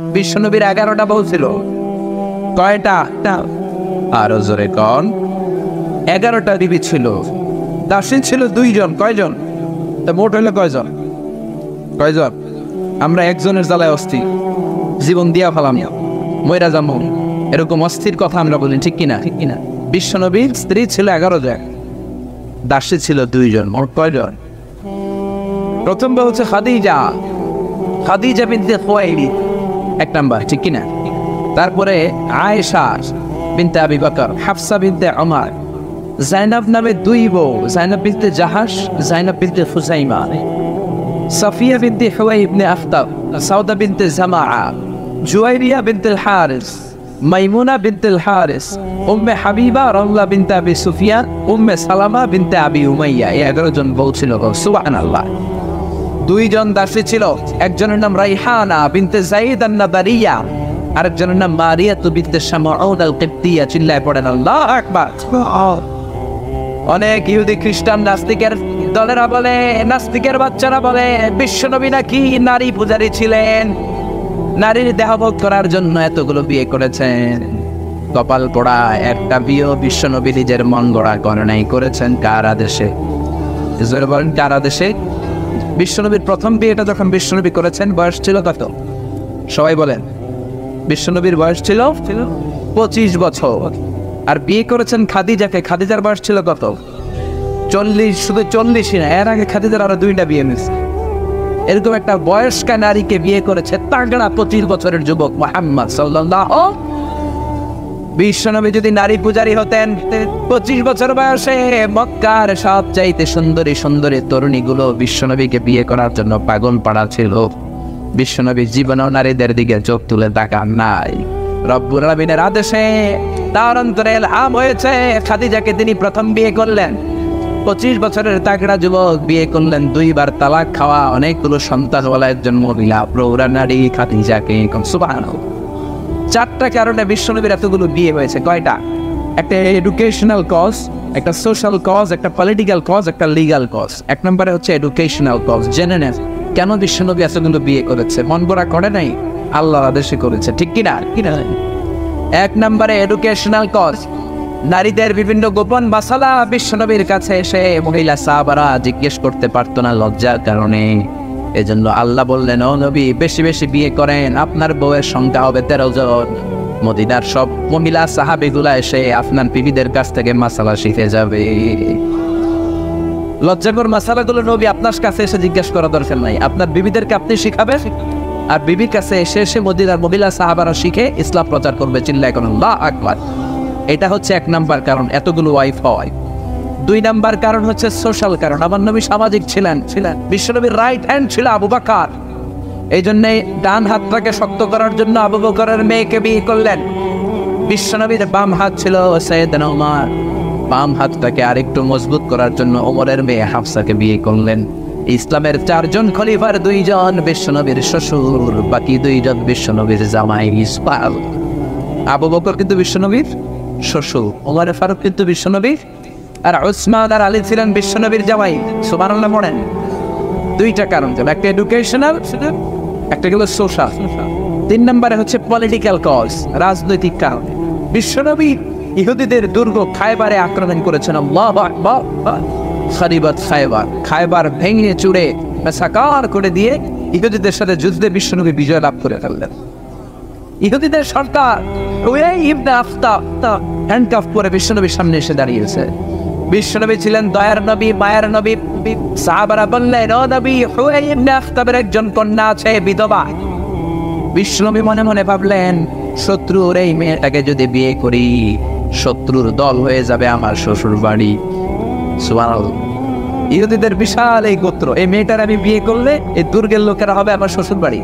বিশ্বনবীর এগারোটা বউ ছিল। কয়টা? আরও জোরে কন। এগারোটা বিবি ছিল। দাসী ছিল দুইজন। কয়জন? তা মোট হইল কয়জন? কয়জন? আমরা একজনের জ্বালায় অস্থির। জীবন দিয়া ফেলাম। ময়রা যাব এরকম অস্থির কথা আমরা বলি, ঠিক কিনা? ঠিক কিনা? বিশ্বনবীর স্ত্রী ছিল এগারো জন। দাসী ছিল দুইজন। মোট কয়জন? প্রথম হচ্ছে খাদিজা। খাদিজা বিনতে খোয়াইলি এক নাম্বার, ঠিক কিনা? তারপরে আয়েশা বিনতে আবি বকর, হাফসা বিনতে আমার জাইনাব নামে দুই বউ, Zainab bint Jahsh Zainab bint Khuzaymah Safiyya bint Huyayy ibn Akhtab, Sawda bint Zamaa, Juwayriyya bint Harith, Maymuna bint Harith, Umm Habiba Ramla bint Abi Sufyan, Umm সালামা বিনতে আবি উমাইয়া। এই এগারো জন বউ ছিল সুবহানাল্লাহ। দুইজন দাসী ছিল। একজনের নাম রাইহানা বিনতে জাইদ আন্নাদারিয়া আরেকজনের নাম মারিয়া তু বিনতে শামাউন আল কিবতিয়া চিল্লায় পড়েন আল্লাহ আকবার। অনেক ইহুদি খ্রিস্টান নাস্তিকের দলেরা বলে নাস্তিকের বাচ্চারা বলে বিশ্বনবী নাকি নারী পূজারী ছিলেন? নারীর দেহভোগ করার জন্য এতগুলো বিয়ে করেছেন। কপাল পোড়া একটা বিয়ে বিশ্বনবী নিজের মন গড়া করে নাই করেছেন কার আদেশে? বলেন কার আদেশে? বিশ্বনবীর প্রথম বিয়েটা যখন বিশ্বনবী করেছেন, বয়স ছিল কত? সবাই বলেন। বিশ্বনবীর বয়স ছিল পঁচিশ বছর। আর বিয়ে করেছেন খাদিজাকে। খাদিজার বয়স ছিল কত? চল্লিশ, শুধু চল্লিশই না, এর আগে খাদিজার আরও দুইটা বিয়ে মিস এরকম একটা বয়স্কা নারীকে বিয়ে করেছে তাগড়া পঁচিশ বছরের যুবক মোহাম্মদ সাল্লাহ বিশ্বনবী যদি নারী পূজারী হতেন পঁচিশ বছর বয়সে মক্কার সব চাইতে সুন্দরী সুন্দরী তরুণীগুলো বিশ্বনবীকে বিয়ে করার জন্য পাগল পাড়া ছিল। বিশ্বনবী জীবনেও নারীদের দিকে চোখ তুলে তাকান নাই। রব্বুর আলমিনের আদেশে তার অন্তরে আম হয়েছে, খাদিজাকে তিনি প্রথম বিয়ে করলেন। পঁচিশ বছরের তাগড়া যুবক বিয়ে করলেন, দুইবার তালাক খাওয়া অনেকগুলো সন্তানওয়ালা একজন মহিলা প্রৌরা নারী খাদিজাকে সুবাহ চারটা কারণে বিশ্বনবীর এতগুলো বিয়ে হয়েছে। কয়টা? একটা এডুকেশনাল কজ একটা সোশ্যাল কজ একটা পলিটিক্যাল কজ একটা লিগাল কজ এক নম্বরে হচ্ছে এডুকেশনাল কজ জেনে নেন কেন বিশ্বনবী এতগুলো বিয়ে করেছে। মন গড়া করে নাই? আল্লাহ আদেশে করেছে। ঠিক কিনা? কিনা এক নম্বরে এডুকেশনাল কজ নারীদের বিভিন্ন গোপন বাসালা বিশ্বনবীর কাছে এসে মহিলা সাহাবারা জিজ্ঞেস করতে পারতো না লজ্জার কারণে। এজন্য আল্লাহ বললেন, ও নবী, বেশি বেশি বিয়ে করেন, আপনার বউয়ের সংখ্যা হবে তেরো জন। মদিনার সব মহিলা সাহাবিগুলা এসে আপনার বিবিদের কাছ থেকে মাসালা শিখে যাবে। লজ্জাকর মাসালাগুলো নবী আপনার কাছে এসে জিজ্ঞেস করা দরকার নাই। আপনার বিবিদেরকে আপনি শিখাবেন। আর বিবির কাছে এসে এসে মদিনার মহিলা সাহাবারা শিখে ইসলাম প্রচার করবে। চিল্লা এখন আকবার। এটা হচ্ছে এক নাম্বার কারণ, এতগুলো ওয়াইফ হয় দুই নাম্বার কারণ হচ্ছে সোশ্যাল কারণ। আমার নবী সামাজিক ছিলেন। ছিলেন। বিশ্বনবীর রাইট হ্যান্ড ছিল আবু বাকার। এই জন্যে ডান হাতটাকে শক্ত করার জন্য আবু বকরের মেয়েকে বিয়ে করলেন। বিশ্বনবীর বাম হাত ছিল সৈয়দ ওমর বাম হাতটাকে আরেকটু মজবুত করার জন্য ওমরের মেয়ে হাফসাকে বিয়ে করলেন। ইসলামের চারজন খলিফার দুইজন বিশ্বনবীর শ্বশুর বাকি দুইজন বিশ্বনবীর জামাই ইসপাল আবু বকর কিন্তু বিশ্বনবীর শ্বশুর ওমর ফারুক কিন্তু বিশ্বনবীর আর ওসমান আর আলী ছিলেন বিশ্বনবীর জামাই। সুবহানাল্লাহ পড়েন। দুইটা কারণ ছিল, একটা এডুকেশনাল একটা গেল সোশ্যাল তিন নম্বরে হচ্ছে পলিটিক্যাল কজ রাজনৈতিক কারণ। বিশ্বনবী ইহুদিদের দুর্গ খায়বারে আক্রমণ করেছেন খায়বার খায়বার ভেঙে চুড়ে মেসাকার করে দিয়ে ইহুদিদের সাথে যুদ্ধে বিশ্বনবী বিজয় লাভ করে ফেললেন। ইহুদিদের সরকার ইবনে আফতাব হ্যান্ডকাফ পরে বিশ্বনবীর সামনে এসে দাঁড়িয়েছে। বিশ্বনবী ছিলেন দয়ার নবী, মায়ের নবী সাহাবারা বললেন, ও নবী, হুয়াই আফতাবের একজন কন্যা আছে, বিধবা। বিশ্বনবী মনে মনে ভাবলেন, শত্রুর এই মেয়েটাকে যদি বিয়ে করি, শত্রুর দল হয়ে যাবে আমার শ্বশুর বাড়ি ইহুদিদের বিশাল এই গোত্র, এই মেয়েটার আমি বিয়ে করলে এই দুর্গের লোকেরা হবে আমার শ্বশুর বাড়ি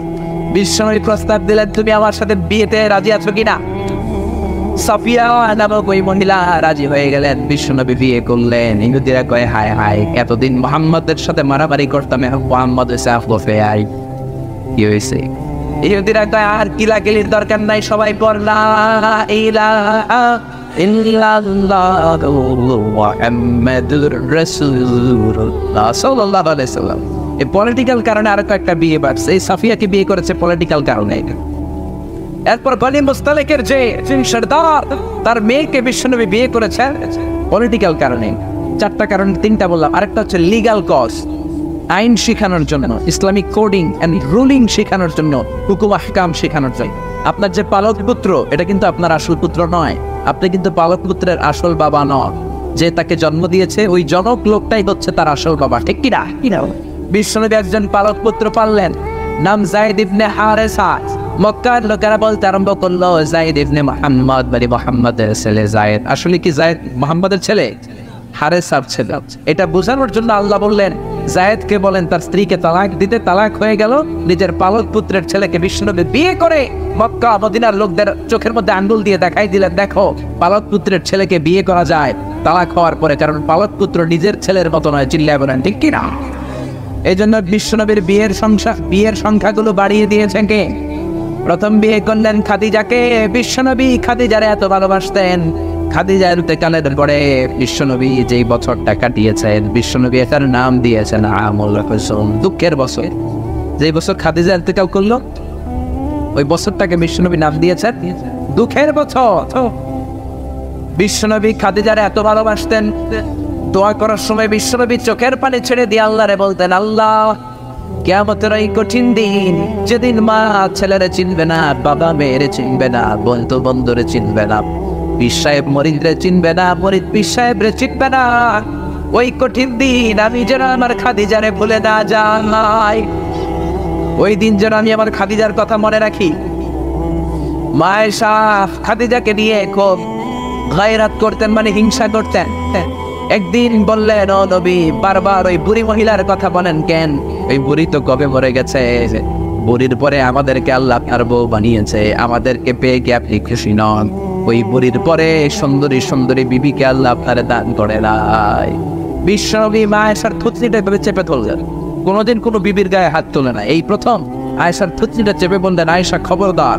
বিশ্বনবী প্রস্তাব দিলেন, তুমি আমার সাথে বিয়েতে রাজি আছো কিনা? সাফিয়া মহিলা রাজি হয়ে গেলেন। বিশ্বনবী বিয়ে করলেন। ইহুদিরা কয়ে, হায় হায়, এতদিন মোহাম্মদের সাথে মারামারি করতাম মোহাম্মদ হয়েছে কি হয়েছে ইহুদিরা আর দরকার নাই, সবাই পলিটিক্যাল কারণে আরও কয়েকটা বিয়ে বাড়ছে। এই সাফিয়াকে বিয়ে করেছে পলিটিক্যাল কারণে। এরপর বনি মুস্তালেকের যে সর্দার তার মেয়েকে বিশ্বনবী বিয়ে করেছেন পলিটিক্যাল কারণে। চারটা কারণ তিনটা বললাম। আরেকটা হচ্ছে লিগাল কজ আইন শেখানোর জন্য ইসলামিক কোডিং এন্ড রুলিং শেখানোর জন্য হুকুম আহকাম শেখানোর জন্য। আপনার যে পালক পুত্র এটা কিন্তু আপনার আসল পুত্র নয়। আপনি কিন্তু পালক পুত্রের আসল বাবা নন। যে তাকে জন্ম দিয়েছে ওই জনক লোকটাই হচ্ছে তার আসল বাবা। ঠিক কিনা? বিশ্বনবী একজন পালক পুত্র পাললেন। নাম জাইদ ইবনে হারেসা। মক্কার লোকেরা বলতে আরম্ভ করল, জাইদ ইবনে মোহাম্মদ মানে মোহাম্মদের ছেলে জায়েদ আসলে কি জায়েদ মোহাম্মদের ছেলে? হারেসার ছেলে। এটা বোঝানোর জন্য আল্লাহ বললেন জায়েদকে বলেন, তার স্ত্রীকে তালাক দিতে তালাক হয়ে গেল, নিজের পালক পুত্রের ছেলেকে বিষ্ণুনবী বিয়ে করে মক্কা মদিনার লোকদের চোখের মধ্যে আঙ্গুল দিয়ে দেখাই দিলেন, দেখো, পালক পুত্রের ছেলেকে বিয়ে করা যায়, তালাক হওয়ার পরে, কারণ পালক পুত্র নিজের ছেলের মতো নয়, চিল্লায় বলেন, ঠিক কিনা এই জন্য বিশ্বনবীর বিয়ের সংখ্যা বিয়ের সংখ্যাগুলো বাড়িয়ে দিয়েছেন কে? প্রথম বিয়ে করলেন খাদিজাকে। বিশ্বনবী খাদিজারে এত ভালোবাসতেন। খাদিজার ইন্তেকালের পরে বিশ্বনবী যেই বছরটা কাটিয়েছেন, বিশ্বনবী এটার নাম দিয়েছেন আমল হোসেন। দুঃখের বছর। যে বছর খাদিজা ইন্তেকাল করল, ওই বছরটাকে বিশ্বনবী নাম দিয়েছেন। দুঃখের বছর। বিশ্বনবী খাদিজারে এত ভালোবাসতেন। দোয়া করার সময় বিশ্বনবী চোখের পানি ছেড়ে দিয়ে আল্লাহরে বলতেন, আল্লাহ কেমতের এই কঠিন দিন, যেদিন মা ছেলেরে চিনবে না, বাবা মেয়েরে চিনবে না, বন্ধু বন্ধুরে চিনবে না, পীর সাহেব মরিদরে চিনবে না, মরিদ পীর সাহেবরে চিনবে না। ওই কঠিন দিন আমি যেন আমার খাদিজারে ভুলে না যাই। ওই দিন যেন আমি আমার খাদিজার কথা মনে রাখি। মায়ের শাহ খাদিজাকে নিয়ে খুব গায়রাত করতেন মানে হিংসা করতেন। একদিন বললেন নবী, বারবার ওই বুড়ি মহিলার কথা বলেন কেন? ওই বুড়ি তো কবে মরে গেছে? বুড়ির পরে আমাদেরকে আল্লাহ আর বউ বানিয়েছে। আমাদেরকে পেয়ে কি আপনি খুশি নন? ওই বুড়ির পরে সুন্দরী সুন্দরী বিবিকে আল্লাহ আপনার দান করে নাই। বিশ্বনবী মা আয়েশার থুতনিটা এভাবে চেপে ধরলেন। কোনোদিন কোনো বিবির গায়ে হাত তোলে না এই প্রথম আয়েশার থুতনিটা চেপে বললেন, আয়েশা খবরদার,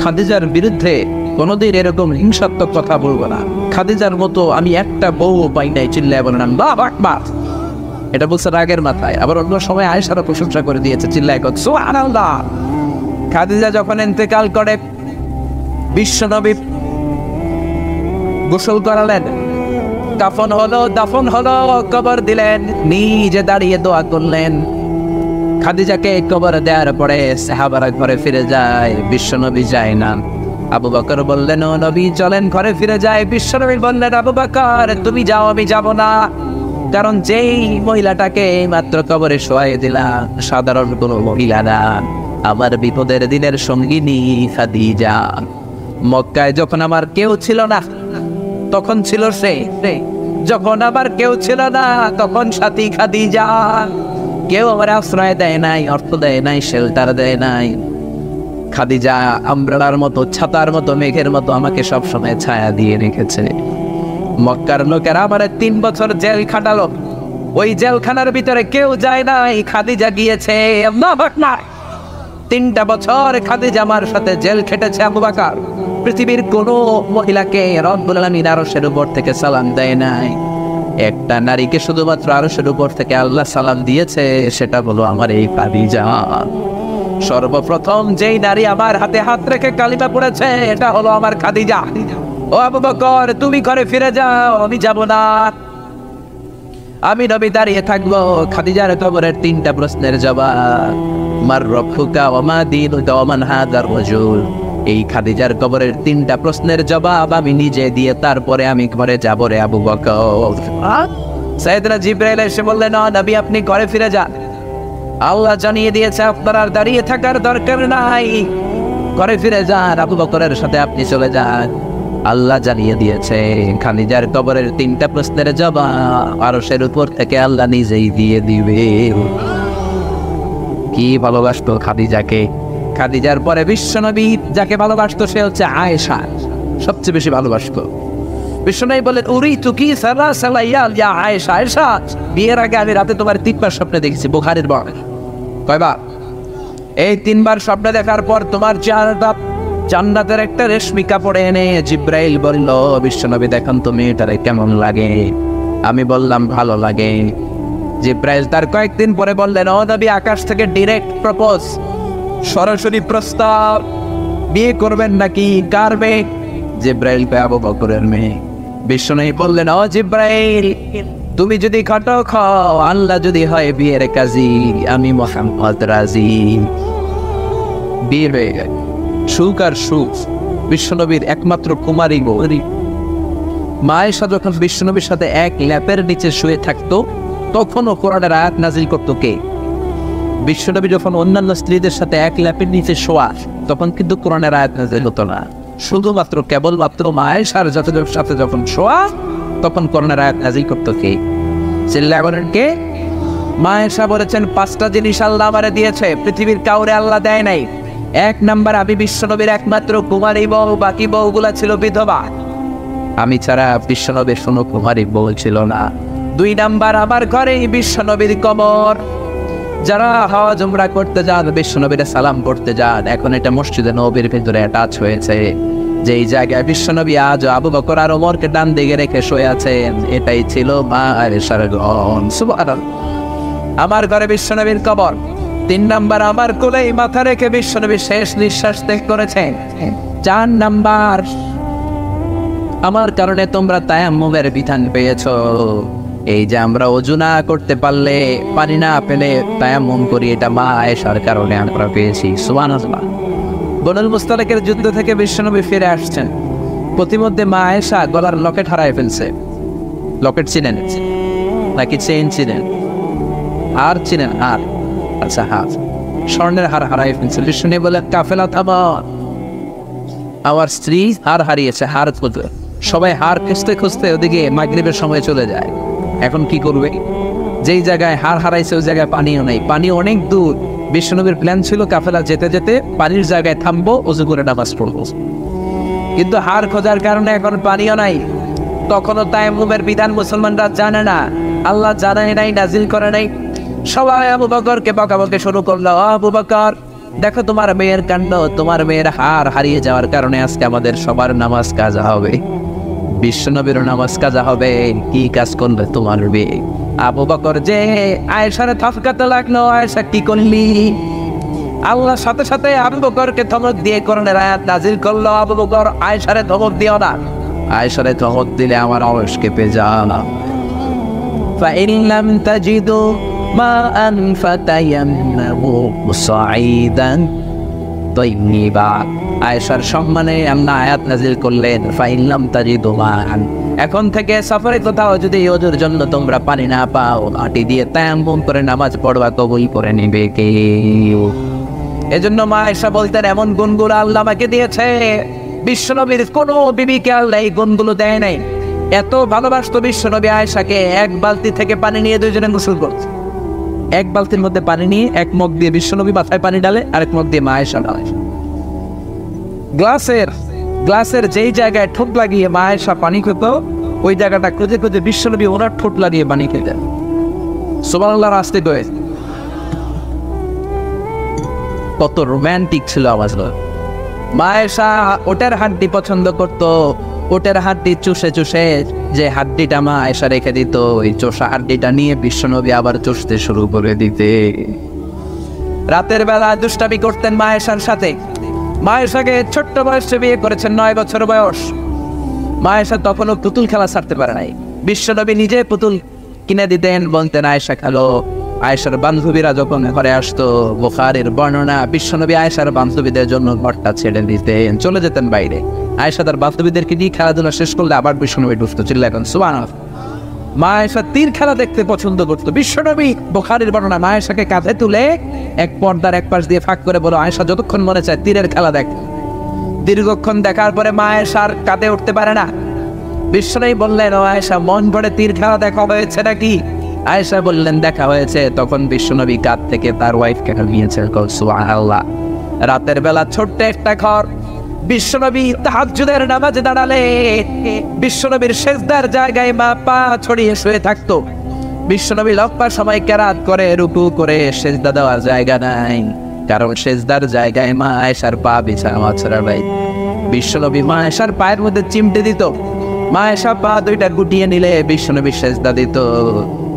খাদিজার বিরুদ্ধে কোনোদিন এরকম হিংসাত্মক কথা বলব না। খাদিজার মতো আমি একটা বউ পাই নাই, চিল্লায় বলেন আল্লাহ আকবার। এটা বলছে রাগের মাথায়। আবার অন্য সময় আয়েশারও প্রশংসা করে দিয়েছে, চিল্লায় কত সুবহানাল্লাহ। খাদিজা যখন ইন্তেকাল করে, বিশ্বনবী গোসল করালেন। কাফন হলো, দাফন হলো, কবর দিলেন, নিজে দাঁড়িয়ে দোয়া করলেন। খাদিজাকে কবর দেওয়ার পরে সাহাবারা ঘরে ফিরে যায়, বিশ্বনবী যায় না। আবু বকর বললেন, ও নবী, চলেন, ঘরে ফিরে যায় বিশ্বনবী বললেন, আবু বকর, তুমি যাও, আমি যাব না। কারণ যেই মহিলাটাকে মাত্র কবরে শোয়াই দিলাম, সাধারণ কোনো মহিলা না। আমার বিপদের দিনের সঙ্গিনী খাদিজা। মক্কায় যখন আমার কেউ ছিল না, তখন ছিল সে। যখন আবার কেউ ছিল না, তখন সাথী খাদিজা। কেউ আমার আশ্রয় দেয় নাই, অর্থ দেয় নাই শেল্টার দেয় নাই। খাদিজা আমরার মতো, ছাতার মতো, মেঘের মতো আমাকে সব সময় ছায়া দিয়ে রেখেছে। মক্কার লোকেরা আমার তিন বছর জেল খাটালো। ওই জেলখানার ভিতরে কেউ যায় নাই, খাদিজা গিয়েছে তিনটা বছর খাদিজা আমার সাথে জেল খেটেছে আবু বাকার। পৃথিবীর কোন মহিলাকে রব্বুল আলামিন আরশের উপর থেকে সালাম দেয় নাই। একটা নারীকে শুধুমাত্র আরশের উপর থেকে আল্লাহ সালাম দিয়েছে, সেটা হলো আমার এই খাদিজা। সর্বপ্রথম যেই নারী আমার হাতে হাত রেখে কালিমা পড়েছে এটা হলো আমার খাদিজা। ও আবু বকর তুমি ঘরে ফিরে যাও আমি যাব না। আমি নবী দাঁড়িয়ে থাকব খাদিজার কবরের তিনটা প্রশ্নের জবাব। মার রব্বুকা ওমা দীনুকা ওমান হাদার রাজুল। এই খাদিজার কবরের তিনটা প্রশ্নের জবাব আমি নিজে দিয়ে তারপরে আমি ঘরে যাব রে আবু বকর। সাইয়েদনা জিব্রাইল এসে বললেন "না, নবী আপনি ঘরে ফিরে যান। আল্লাহ জানিয়ে দিয়েছে, আপনার আর দাঁড়িয়ে থাকার দরকার নাই। ঘরে ফিরে যান, আবু বকরের সাথে আপনি চলে যান। আল্লাহ জানিয়ে দিয়েছে খাদিজার কবরের তিনটা প্রশ্নের জবাব আরশের উপর থেকে আল্লাহ নিজেই দিয়ে দিবে। কি ভালোবাসতো খাদিজাকে? খাদিজার পরে বিশ্বনবী যাকে ভালোবাসতো, সে হচ্ছে আয়েশা, সবচেয়ে বেশি ভালোবাসতো। বিশ্বনবী বলেন উরি তুকি সারা সালাইয়া ইয়া আয়েশা? আয়েশা, বিয়ের আগে আমি রাতে তোমার তিনবার স্বপ্নে দেখেছি, বুখারের বয় কয়বার এই তিনবার স্বপ্ন দেখার পর তোমার চেহারাটা জান্নাতের একটা রেশমি কাপড়ে এনে জিব্রাইল বলল, বিশ্বনবী, দেখুন তুমি এটারে কেমন লাগে? আমি বললাম, ভালো লাগে। জিব্রাইল তার কয়েকদিন পরে বললেন, ও নবী, আকাশ থেকে ডিরেক্ট প্রপোজ সরাসরি প্রস্তাব। বিয়ে করবেন নাকি? কার মেয়ে? জিব্রাইল আবু বকরের মেয়ে। বিষ্ণু বললেন, ও জিব্রাইল তুমি যদি খাটো খাও আল্লাহ যদি হয় বিয়ের কাজী, আমি মোহাম্মদ রাজি। বিয়ে হয়ে গেল। সুখ আর সুখ, বিশ্বনবীর একমাত্র কুমারী গৌরী যখন বিশ্বনবীর সাথে এক ল্যাপের নিচে শুয়ে থাকতো, তখনও কোরআনের আয়াত নাজিল করতো কে? বিশ্বনবী যখন অন্যান্য স্ত্রীদের সাথে এক ল্যাপের নিচে শোয়া, তখন কিন্তু কোরআনের আয়াত নাজিল হতো না। শুধুমাত্র কেবলমাত্র মায়েশার যত সাথে যখন শোয়া তখন কোরআনের আয়াত নাজিল করতো কে? চিল্লা বলেন কে? মায়েশা বলেছেন, পাঁচটা জিনিস আল্লাহ আমারে দিয়েছে, পৃথিবীর কাউরে আল্লাহ দেয় নাই। এক নাম্বার, আমি বিশ্বনবীর একমাত্র কুমারী বউ, বাকি বউগুলা ছিল বিধবা। আমি ছাড়া বিশ্বনবীর কোনো কুমারী বউ ছিল না। দুই নাম্বার, আমার ঘরেই বিশ্বনবীর কবর। যারা হাওয়া জমরা করতে যান, বিশ্বনবীর সালাম করতে যান। এখন এটা মসজিদে নবীর ভিতরে অ্যাটাচ হয়েছে। যেই জায়গায় বিশ্বনবী আজ আবু বকর আর ওমরকে ডান দিকে রেখে শুয়ে আছেন, এটাই ছিল মা সুবহানাল্লাহ। আমার ঘরে বিশ্বনবীর কবর। তিন নাম্বার আমার কোলেই মাথা রেখে বিশ্বনবী শেষ নিঃশ্বাস ত্যাগ করেছেন। চার নাম্বার, আমার কারণে তোমরা তায়াম্মুমের বিধান পেয়েছ। এই যে আমরা অজু না করতে পারলে, পানি না পেলে তায়াম্মুম করি, এটা মা আয়েশার কারণে আমরা পেয়েছি। সুবহানাল্লাহ। বনুল মুস্তালাকের যুদ্ধ থেকে বিশ্বনবী ফিরে আসছেন। প্রতিমধ্যে মা আয়েশা গলার লকেট হারায় ফেলছে। লকেট চিনেন। নাকি চেইন চিনেন। হার চিনেন, হার। আচ্ছা হার। স্বর্ণের হার হারাই ফেলছে। শুনে বলে কাফেলা থামার আমার স্ত্রী হার হারিয়েছে, হার খুঁজবে সবাই হার খুঁজতে খুঁজতে ওদিকে মাগরিবের সময় চলে যায়। এখন কি করবে? যেই জায়গায় হার হারাইছে, ওই জায়গায় পানিও নেই। পানি অনেক দূর। বিশ্বনবীর প্ল্যান ছিল কাফেলা যেতে যেতে পানির জায়গায় থামবো, উজু করে নামাজ পড়ব। কিন্তু হার খোঁজার কারণে এখন পানিও নাই। তখনও তাইমুমের বিধান মুসলমানরা জানে না। আল্লাহ জানাই নাই, নাজিল করে নাই। সবাই আবু বকরকে বকাবকে শুরু করল, "ও আবু বকর, দেখো তোমার মেয়ের কাণ্ড, তোমার মেয়ের হার হারিয়ে যাওয়ার কারণে আজকে আমাদের সবার নামাজ কাজা হবে। বিশ্বনবীর নামাজ কাজা হবে, কি কাজ করলে তোমার মেয়ে? আবু বকর যে আয়েশারে থফকাতে লাগলো আয়েশা কি করলি আল্লাহ সাথে সাথে আবু বকরকে ধমক দিয়ে করণের আয়াত নাজিল করলো আবু বকর আয়েশারে ধমক দিও না আয়েশারে ধমক দিলে আমার অবশ কেঁপে যাও فإن لم تجدوا ماء فتيمموا صعيدا طيبا আয়েশার সম্মানে আল্লাহ আয়াত নাজিল করলেন ফাইলাম তাজিদু মান এখন থেকে সফরে কোথাও যদি ওজুর জন্য তোমরা পানি না পাও মাটি দিয়ে তায়াম্মুম করে নামাজ পড়বা কবুল করে নিবে কে এজন্য মা আয়েশা বলতেন, এমন গুণগুলো আল্লাহ আমাকে দিয়েছে। বিশ্বনবীর কোনো বিবিকে আল্লাহ এই গুণগুলো দেয় নাই। এত ভালোবাসতো বিশ্বনবী আয়েশাকে, এক বালতি থেকে পানি নিয়ে দুইজনে গোসল করছে। এক বালতির মধ্যে পানি নিয়ে এক মগ দিয়ে বিশ্বনবী মাথায় পানি ডালে আরেক মগ দিয়ে মা আয়েশা ডালে গ্লাসের গ্লাসের যেই জায়গায় ঠোঁট লাগিয়ে মা আয়েশা পানি খেত, ওই জায়গাটা খুঁজে খুঁজে বিশ্বনবী ওনার ঠোঁট লাগিয়ে পানি খেতেন। সোমাল্লাহ আসতে গয়ে কত রোম্যান্টিক ছিল আওয়াজ মায়েশা ওটার হাড্ডি পছন্দ করত, ওটার হাড্ডি চুষে চুষে যে হাড্ডিটা মা আয়েশা রেখে দিত, ওই চোষা হাড্ডিটা নিয়ে বিশ্বনবী আবার চষতে শুরু করে দিতে। রাতের বেলা দুষ্টামি করতেন মায়েশার সাথে। মায়েশাকে ছোট্ট বয়সে বিয়ে করেছেন নয় বছর বয়স। মায়েশা তখনও পুতুল খেলা ছাড়তে পারে নাই। বিশ্বনবী নিজে পুতুল কিনে দিতেন বলতেন আয়েশা খেলো। আয়েশার বান্ধবীরা যখন ঘরে আসতো, বোখারের বর্ণনা বিশ্বনবী আয়েশার বান্ধবীদের জন্য ঘরটা ছেড়ে দিতেন, চলে যেতেন বাইরে। আয়েশা তার বান্ধবীদেরকে নিয়ে খেলাধুলা শেষ করলে আবার বিশ্বনবী ঢুকতো চিল্লা এখন সুবান মা আয়েশা তীর খেলা দেখতে পছন্দ করতো। বিশ্বনবী বোখারের বর্ণনা, মায়েশাকে কাঁধে তুলে এক পর্দার এক পাশ দিয়ে ফাঁক করে বলো, আয়েশা, যতক্ষণ মনে চায় তীরের খেলা দেখ। দীর্ঘক্ষণ দেখার পরে মা আয়েশার কাঁধে উঠতে পারে না। বিশ্বনবী বললেন, ও আয়েশা, মন ভরে তীর খেলা দেখা হয়েছে নাকি? আয়েশা বললেন, দেখা হয়েছে। তখন বিশ্বনবী কাঁধ থেকে তার ওয়াইফকে নিয়েছে আল্লাহ রাতের বেলা ছোট্ট একটা ঘর বিশ্বনবী তাহাজ্জুদের নামাজে দাঁড়ালে, বিশ্বনবীর শেষদার জায়গায় মা পা ছড়িয়ে শুয়ে থাকতো। বিশ্বনবী লম্বা সময় কেরাত করে, রুকু করে সেজদা দেওয়ার জায়গা নাই, কারণ সেজদার জায়গায় মা আয়েশার পা বিছানো ছড়া ভাই বিশ্বনবী মা আয়েশার পায়ের মধ্যে চিমটে দিত। মা আয়েশা পা দুইটা গুটিয়ে নিলে বিশ্বনবী সেজদা দিত।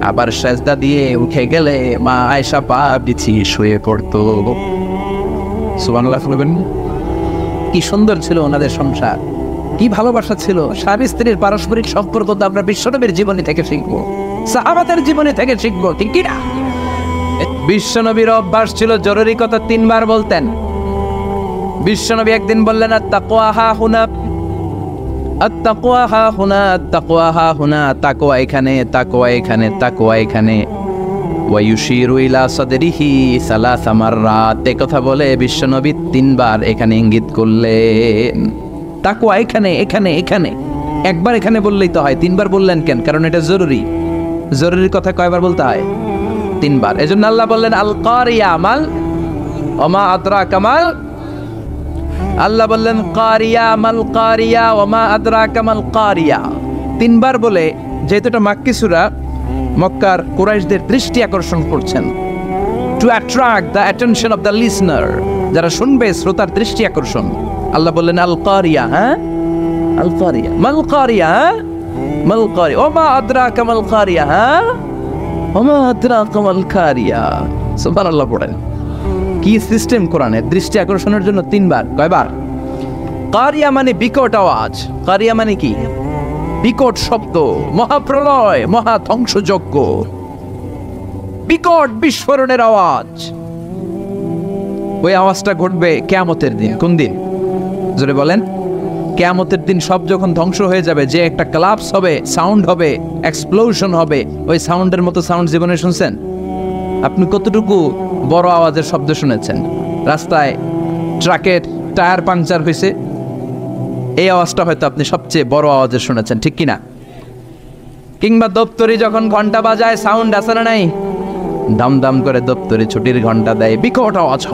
আবার সেজদা দিয়ে উঠে গেলে মা আয়েশা পা বিছিয়ে শুয়ে পড়তো। সুবহানাল্লাহ বলবেন কি সুন্দর ছিল ওনাদের সংসার। কি ভালোবাসা ছিল। স্বামী স্ত্রীর পারস্পরিক সম্পর্ক তো আমরা বিশ্বনবীর জীবনী থেকে শিখব। সাহাবাদের জীবনী থেকে শিখব, ঠিক কি না? বিশ্বনবীর অভ্যাস ছিল জরুরি কথা তিনবার বলতেন। বিশ্বনবী একদিন বললেন আর তাকোয়া হা হুনা। আত্তাকওয়া হা হুনা হুনা তাকওয়া এখানে তাকওয়া এখানে তাকওয়া এখানে। ওয়ায়ুশিরু ইলা সাদরিহি সালাসা মাররাত। এ কথা বলে বিশ্বনবী তিনবার এখানে ইঙ্গিত করলেন। তাকওয়া এখানে এখানে এখানে। একবার এখানে বললেই তো হয়, তিনবার বললেন কেন? কারণ এটা জরুরি। জরুরি কথা কয়বার বলতে হয়? তিনবার। এজন্য আল্লাহ বললেন আল কারিয়া মাল, ওমা আদরা কামাল আল্লাহ বললেন, কারিয়া মাল, কারিয়া, ওমা আদরা কামাল কারিয়া। তিনবার বলে, যেহেতু এটা মাক্কি সুরা মক্কার কুরাইশদের দৃষ্টি আকর্ষণ করছেন। To attract the attention of the listener যারা শুনবে, শ্রোতার দৃষ্টি আকর্ষণ। আল্লাহ বললেন আল কারিয়া হ্যাঁ? আল কারিয়া মাল কারিয়া হ্যাঁ? মাল কারিয়া ওমা আদরা কামাল কারিয়া হ্যাঁ? ওমা আদরা কামাল কারিয়া সুবহানাল্লাহ পড়েন। কি সিস্টেম কোরআনে? দৃষ্টি আকর্ষণের জন্য তিনবার। কয়বার? কারিয়া মানে বিকট আওয়াজ। কারিয়া মানে কি? বিকট শব্দ, মহাপ্রলয় মহা ধ্বংসযজ্ঞ বিকট বিস্ফোরণের আওয়াজ। ওই আওয়াজটা ঘটবে কেয়ামতের দিন। কোন দিন? জোরে বলেন। কেয়ামতের দিন সব যখন ধ্বংস হয়ে যাবে, যে একটা ক্লাপস হবে সাউন্ড হবে এক্সপ্লোশন হবে, ওই সাউন্ডের মতো সাউন্ড জীবনে শুনছেন? আপনি কতটুকু বড় আওয়াজের শব্দ শুনেছেন? রাস্তায় ট্রাকের টায়ার পাংচার হয়েছে এই আওয়াজটা হয়তো আপনি সবচেয়ে বড় আওয়াজে শুনেছেন, ঠিক কিনা? কিংবা দপ্তরি যখন ঘণ্টা বাজায় সাউন্ড আসে না নাই? দাম করে দপ্তরি ছুটির ঘণ্টা দেয়, বিকট আওয়াজ হ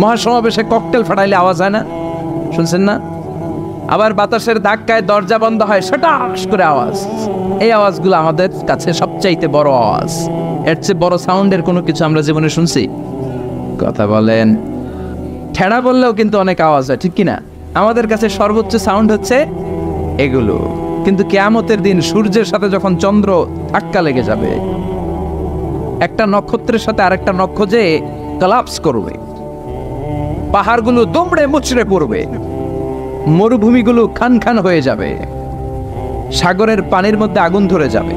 মহাসমাবেশে ককটেল ফাটাইলে আওয়াজ হয় না? শুনছেন না? আবার বাতাসের ধাক্কায় দরজা বন্ধ হয় সটাস করে আওয়াজ। এই আওয়াজগুলো আমাদের কাছে সবচাইতে বড় আওয়াজ। এর চেয়ে বড় সাউন্ডের কোনো কিছু আমরা জীবনে শুনছি? কথা বলেন। ঠেড়া বললেও কিন্তু অনেক আওয়াজ হয়, ঠিক কিনা? আমাদের কাছে সর্বোচ্চ সাউন্ড হচ্ছে এগুলো। কিন্তু কেয়ামতের দিন সূর্যের সাথে যখন চন্দ্র ধাক্কা লেগে যাবে, একটা নক্ষত্রের সাথে আরেকটা নক্ষত্র যে কলাপস করবে। পাহাড়গুলো দুমড়ে মুচড়ে পড়বে। মরুভূমিগুলো খান খান হয়ে যাবে। সাগরের পানির মধ্যে আগুন ধরে যাবে।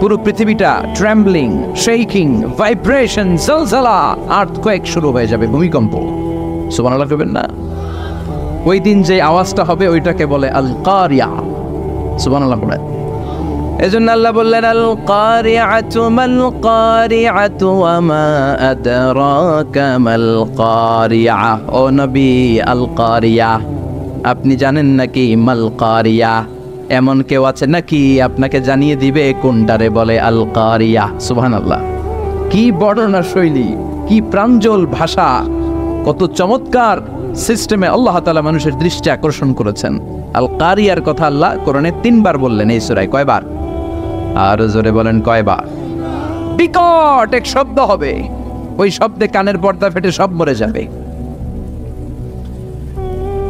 পুরো পৃথিবীটা ট্র্যাম্বলিং শেকিং ভাইব্রেশন জলজলা আর্থকোয়েক শুরু হয়ে যাবে ভূমিকম্প। সুবহানাল্লাহ করবেন না? ওই দিন যে আওয়াজটা হবে, ওইটাকে বলে আল কারিয়া সুবহানাল্লাহ পড়েন। এজন্য আল্লাহ বললেন আল কারিআতু মাল মা আদরাকা ও নবী আল কারিয়া আপনি জানেন নাকি মাল কারিয়া এমন কেউ আছে নাকি আপনাকে জানিয়ে দিবে কোনটারে বলে আল কারিয়া সুবহানাল্লাহ। কি বর্ণনা শৈলী, কি প্রাঞ্জল ভাষা কত চমৎকার সিস্টেমে আল্লাহ তালা মানুষের দৃষ্টি আকর্ষণ করেছেন। আল কারিয়ার কথা আল্লাহ কোরআনে তিনবার বললেন এই সূরায় কয়বার? আর জোরে বলেন কয়বার? বিকট এক শব্দ হবে। ওই শব্দে কানের পর্দা ফেটে সব মরে যাবে।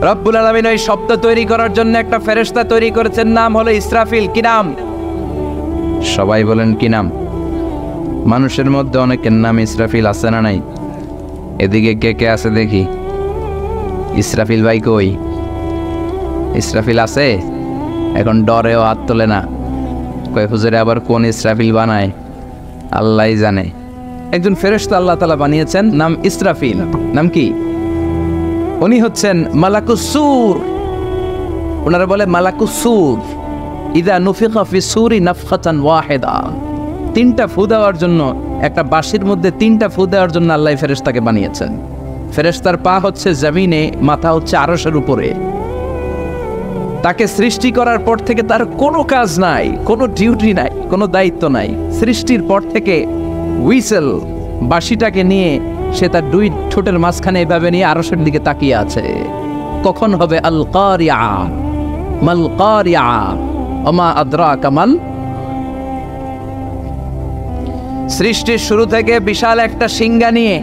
রব্বুল আলমিন ওই শব্দ তৈরি করার জন্য একটা ফেরেশতা তৈরি করেছেন, নাম হলো ইসরাফিল। কি নাম? সবাই বলেন কি নাম? মানুষের মধ্যে অনেকের নাম ইসরাফিল আছে না নাই? এদিকে কে কে আছে দেখি। ইসরাফিল ভাই কই? ইসরাফিল আছে? এখন ডরেও হাত তোলে না। কয় হুজুরে, আবার কোন ইসরাফিল বানায়? আল্লাহ জানে। একজন ফেরেশতা আল্লাহ তালা বানিয়েছেন, নাম ইসরাফিল। নাম কি? উনি হচ্ছেন মালাকুসুর ওনারা বলে মালাকুসুর ইদা নুফিকা ফি সুরি নাফখাতান ওয়াহেদা। তিনটা ফু দেওয়ার জন্য, একটা বাঁশির মধ্যে তিনটা ফু দেওয়ার জন্য আল্লাহ ফেরেশতাকে বানিয়েছেন। ফেরেশতার পা হচ্ছে জমিনে, মাথা হচ্ছে আরশের উপরে। তাকে সৃষ্টি করার পর থেকে তার কোনো কাজ নাই, কোনো ডিউটি নাই, কোনো দায়িত্ব নাই। সৃষ্টির পর থেকে হুইসেল বাঁশিটাকে নিয়ে সে তার দুই ঠোঁটের মাঝখানে এভাবে নিয়ে আরশের দিকে তাকিয়ে আছে। কখন হবে আল কারিয়া মাল কারিয়া ওমা আদ্রা কামাল সৃষ্টির শুরু থেকে বিশাল একটা সিঙ্গা নিয়ে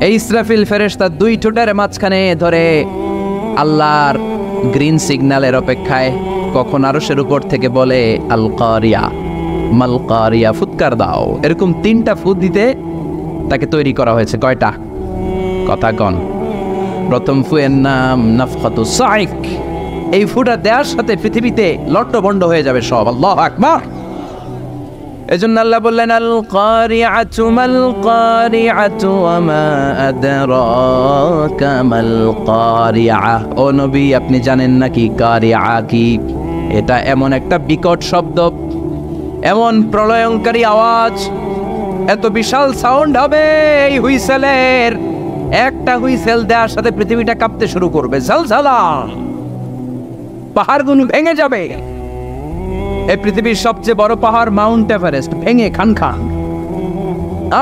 এই ইসরাফিল ফেরেশতা দুই ঠোঁটের মাঝখানে ধরে আল্লাহর গ্রিন সিগন্যালের অপেক্ষায় কখন আরশের উপর থেকে বলে আল কারিয়া মাল কারিয়া ফুৎকার দাও। এরকম তিনটা ফুট দিতে তাকে তৈরি করা হয়েছে। কয়টা? কথা কন। প্রথম ফুয়ের নাম নাফকাতু সাইক। এই ফুটা দেওয়ার সাথে পৃথিবীতে লট্টভণ্ড হয়ে যাবে সব। আল্লাহ আকবার! এজন্য আল্লাহ বললেন আল কারিআতু মাল কারিআতু ওয়া মা আদরাকা মাল কারিআ ও নবী, আপনি জানেন নাকি কারিআ কি? এটা এমন একটা বিকট শব্দ, এমন প্রলয়ঙ্কারী আওয়াজ, এত বিশাল সাউন্ড হবে এই হুইসেলের। একটা হুইসেল দেওয়ার সাথে পৃথিবীটা কাঁপতে শুরু করবে, ঝালঝালা। পাহাড়গুলো ভেঙে যাবে। এই পৃথিবীর সবচেয়ে বড় পাহাড় মাউন্ট এভারেস্ট, ভেঙে খান খান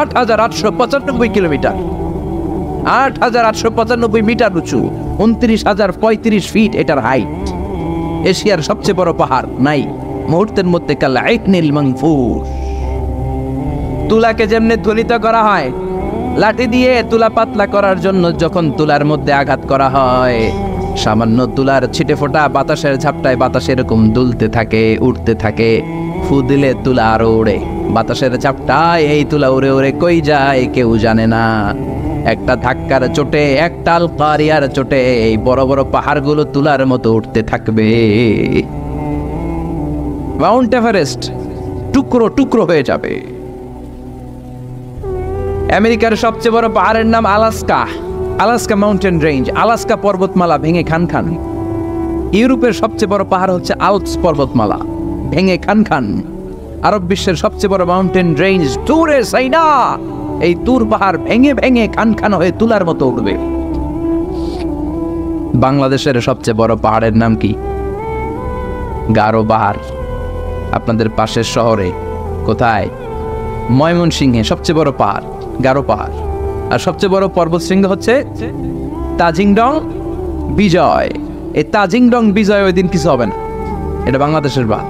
আট হাজার আটশো পঁচানব্বই কিলোমিটার। আট হাজার আটশো পঁচানব্বই মিটার উঁচু, উনত্রিশ হাজার পঁয়ত্রিশ ফিট এটার হাইট এশিয়ার সবচেয়ে বড় পাহাড় নাই, মুহূর্তের মধ্যে কালা নীল মাংফুর তুলাকে যেমনি তুলিত করা হয়, লাঠি দিয়ে তুলা পাতলা করার জন্য যখন তুলার মধ্যে আঘাত করা হয় সামান্য তুলার ছিটে ফোটা বাতাসের ঝাপটায় বাতাস এরকম দুলতে থাকে উঠতে থাকে। ফু দিলে তুলা আরও উড়ে বাতাসের ঝাপটায় এই তুলা উড়ে উড়ে কই যায় কেউ জানে না। একটা ধাক্কার চোটে একটাল কারিয়ার চোটে, এই বড় বড় পাহাড়গুলো তুলার মতো উঠতে থাকবে। মাউন্ট এভারেস্ট টুকরো টুকরো হয়ে যাবে। আমেরিকার সবচেয়ে বড় পাহাড়ের নাম Alaska. Alaska mountain range, Alaska পর্বতমালা ভেঙে খান খান। ইউরোপের সবচেয়ে বড় পাহাড় হচ্ছে আলপস পর্বতমালা, ভেঙে খান খান। আরব বিশ্বের সবচেয়ে বড় মাউন্টেন রেঞ্জ, তুরে সাইনা! এই তুর পাহাড় ভেঙে ভেঙে খান খান হয়ে তুলার মতো উঠবে বাংলাদেশের সবচেয়ে বড় পাহাড়ের নাম কি? গারো পাহাড় আপনাদের পাশের শহরে কোথায়? ময়মনসিংহে সবচেয়ে বড় পাহাড়, গারো পাহাড়। আর সবচেয়ে বড় পর্বত শৃঙ্গ হচ্ছে তাজিংডং বিজয়। এই তাজিংডং বিজয় ওই দিন কিছু হবে না। এটা বাংলাদেশের বা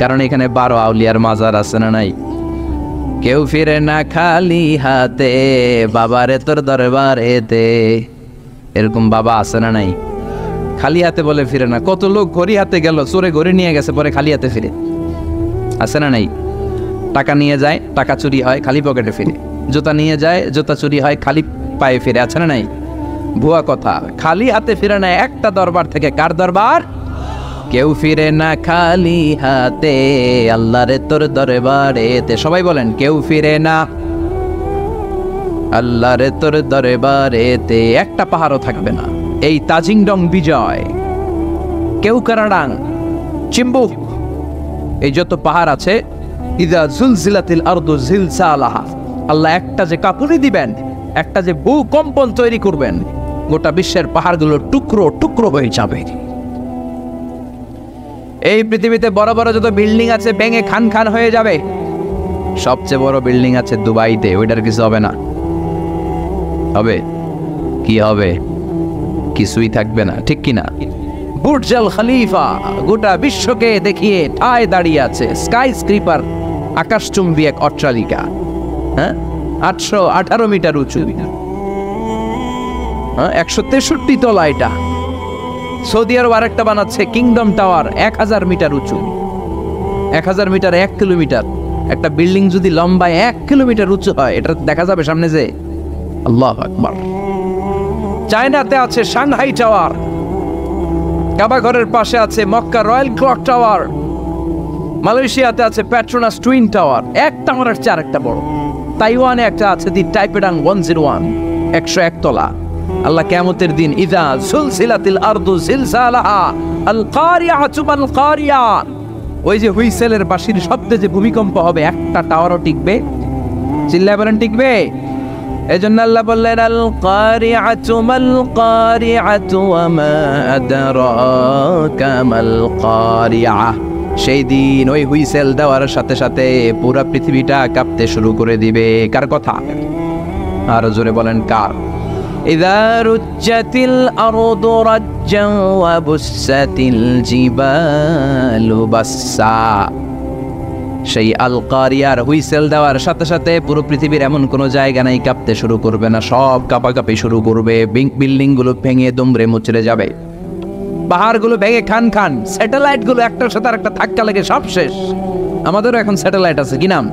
কারণ এখানে বারো আউলিয়ার মাজার আছে না নাই? কেউ ফিরে না খালি হাতে, বাবারে তোর দরবার এতে এরকম বাবা আছে না নাই? খালি হাতে বলে ফিরে না। কত লোক ঘড়ি হাতে গেল, চোরে ঘড়ি নিয়ে গেছে, পরে খালি হাতে ফিরে। আছে না নাই? টাকা নিয়ে যায়, টাকা চুরি হয়, খালি পকেটে ফিরে। জুতা নিয়ে যায়, জুতা চুরি হয়, খালি পায়ে ফিরে, আছে না নাই? ভুয়া কথা, খালি হাতে ফিরে না একটা দরবার থেকে, কার দরবার? কেউ ফিরে না খালি হাতে, আল্লাহরে তোর দরবারেতে। সবাই বলেন, কেউ ফিরে না আল্লাহরে তোর দরবারেতে। একটা পাহাড়ও থাকবে না। এই তাজিংডং বিজয়, কেউ কারাডাং, চিম্বু, এই যত পাহাড় আছে, ইদা জুলজিলাতিল আরদু জিলজালাহা আল্লাহ একটা যে কাপুরি দিবেন, একটা যে ভূকম্পন তৈরি করবেন, গোটা বিশ্বের পাহাড়গুলো টুকরো টুকরো হয়ে যাবে। এই পৃথিবীতে বড় বড় যত বিল্ডিং আছে ভেঙে খান খান হয়ে যাবে। সবচেয়ে বড় বিল্ডিং আছে দুবাইতে, ওইটার কিছু হবে না। হবে? কি হবে? কিছুই থাকবে না, ঠিক কি না বুর্জাল খালিফা গোটা বিশ্বকে দেখিয়ে ঠায় দাঁড়িয়ে আছে স্কাই স্ক্রিপার আকাশচুম্বী এক অট্টালিকা। হ্যাঁ? আটশো আঠারো মিটার উঁচু। হ্যাঁ একশো তেষট্টি তলা এটা। সৌদি আরব আরেকটা বানাচ্ছে কিংডম টাওয়ার এক হাজার মিটার উঁচু। এক হাজার মিটার, এক কিলোমিটার। একটা বিল্ডিং যদি লম্বায় এক কিলোমিটার উঁচু হয়, এটা দেখা যাবে সামনে যে আল্লাহ আকবার। চায়নাতে আছে সাংহাই টাওয়ার। কাবা ঘরের পাশে আছে মক্কা রয়্যাল ক্লক টাওয়ার। মালয়েশিয়াতে আছে প্যাট্রোনাস টুইন টাওয়ার এক টাওয়ারের চেয়ে আরেকটা বড়। তাইওয়ানে একটা আছে, দি টাইপেডাং ওয়ান জিরো ওয়ান একশো এক তলা। আল্লাহ কেমতের দিন, ইদা সুলসিলাতিল আরদু জিলজালাহা আল কারিয়াতু মাল কারিয়া। ওই যে হুইসেলের বাঁশির শব্দে যে ভূমিকম্প হবে, একটা টাওয়ারও টিকবে। চিল্লায় বলেন, টিকবে? এজন্য আল্লাহ বললেন, আল কারিআতু মাল কারিআতু ওয়া মা আদরাকা মাল কারিআ সেই দিন ওই হুইসেল দেওয়ার সাথে সাথে পুরো পৃথিবীটা কাঁপতে শুরু করে দিবে কার কথা আর জোরে বলেন কার إذا رجت الأرض رجا وبست الجبال بسا সেই আল কারিয়ার হুইসেল দেওয়ার সাথে সাথে পুরো পৃথিবীর এমন কোনো জায়গা নাই কাঁপতে শুরু করবে না সব কাঁপাকাঁপি শুরু করবে বিল্ডিং গুলো ভেঙে দুমড়ে মুচড়ে যাবে পাহাড়গুলো ভেঙে খান খান স্যাটেলাইটগুলো একটার সাথে একটা ধাক্কা লেগে সব শেষ। আমাদেরও এখন স্যাটেলাইট আছে, কি নাম?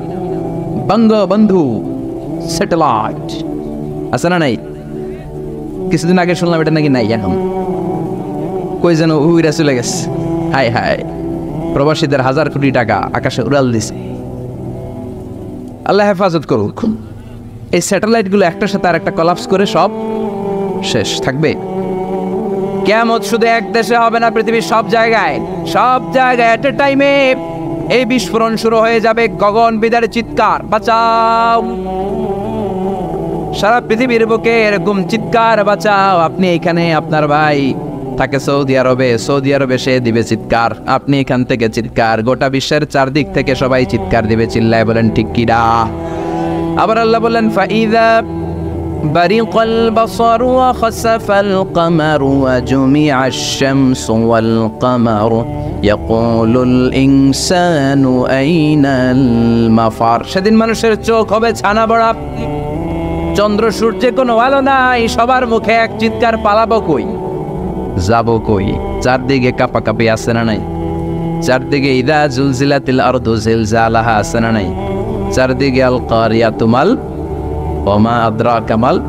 বঙ্গবন্ধু স্যাটেলাইট। আছে না নাই? কিছুদিন আগে শুনলাম এটা নাকি নাই এখন। কই যেন উইরা চলে গেছে। হাই হাই প্রবাসীদের হাজার কোটি টাকা আকাশে উড়াল দিছে। আল্লাহ হেফাজত করুক। এই স্যাটেলাইটগুলো একটার সাথে আর একটা কলাপস করে সব শেষ। থাকবে? কেমন শুধু এক দেশে হবে না, পৃথিবীর সব জায়গায় সব জায়গায় এট এ টাইমে এই বিস্ফোরণ শুরু হয়ে যাবে। গগন বিদার চিৎকার, বাঁচাও। সারা পৃথিবীর বুকে এরকম চিৎকার, বাঁচাও। আপনি এখানে, আপনার ভাই থাকে সৌদি আরবে সৌদি আরবে সে দিবে চিৎকার। আপনি এখান থেকে চিৎকার। গোটা বিশ্বের চারদিক থেকে সবাই চিৎকার দিবে, চিল্লায় বলেন, ঠিক কিরা আবার আল্লাহ বলেন ফাইদা برق البصر وخسف القمر وجمع الشمس والقمر يقول الإنسان أين المفر সেদিন মানুষের চোখ হবে ছানা বড়া চন্দ্র সূর্যে কোনো আলো নাই সবার মুখে এক চিৎকার পালাবো কই যাব কই চারদিকে কাপাকাপি আছে না নাই চারদিকে ইদা জুলজিলাতিল আরদু জিলজালাহা আছে না নাই চারদিকে আল কারিয়াতুমাল ওমা আদ্রা কামাল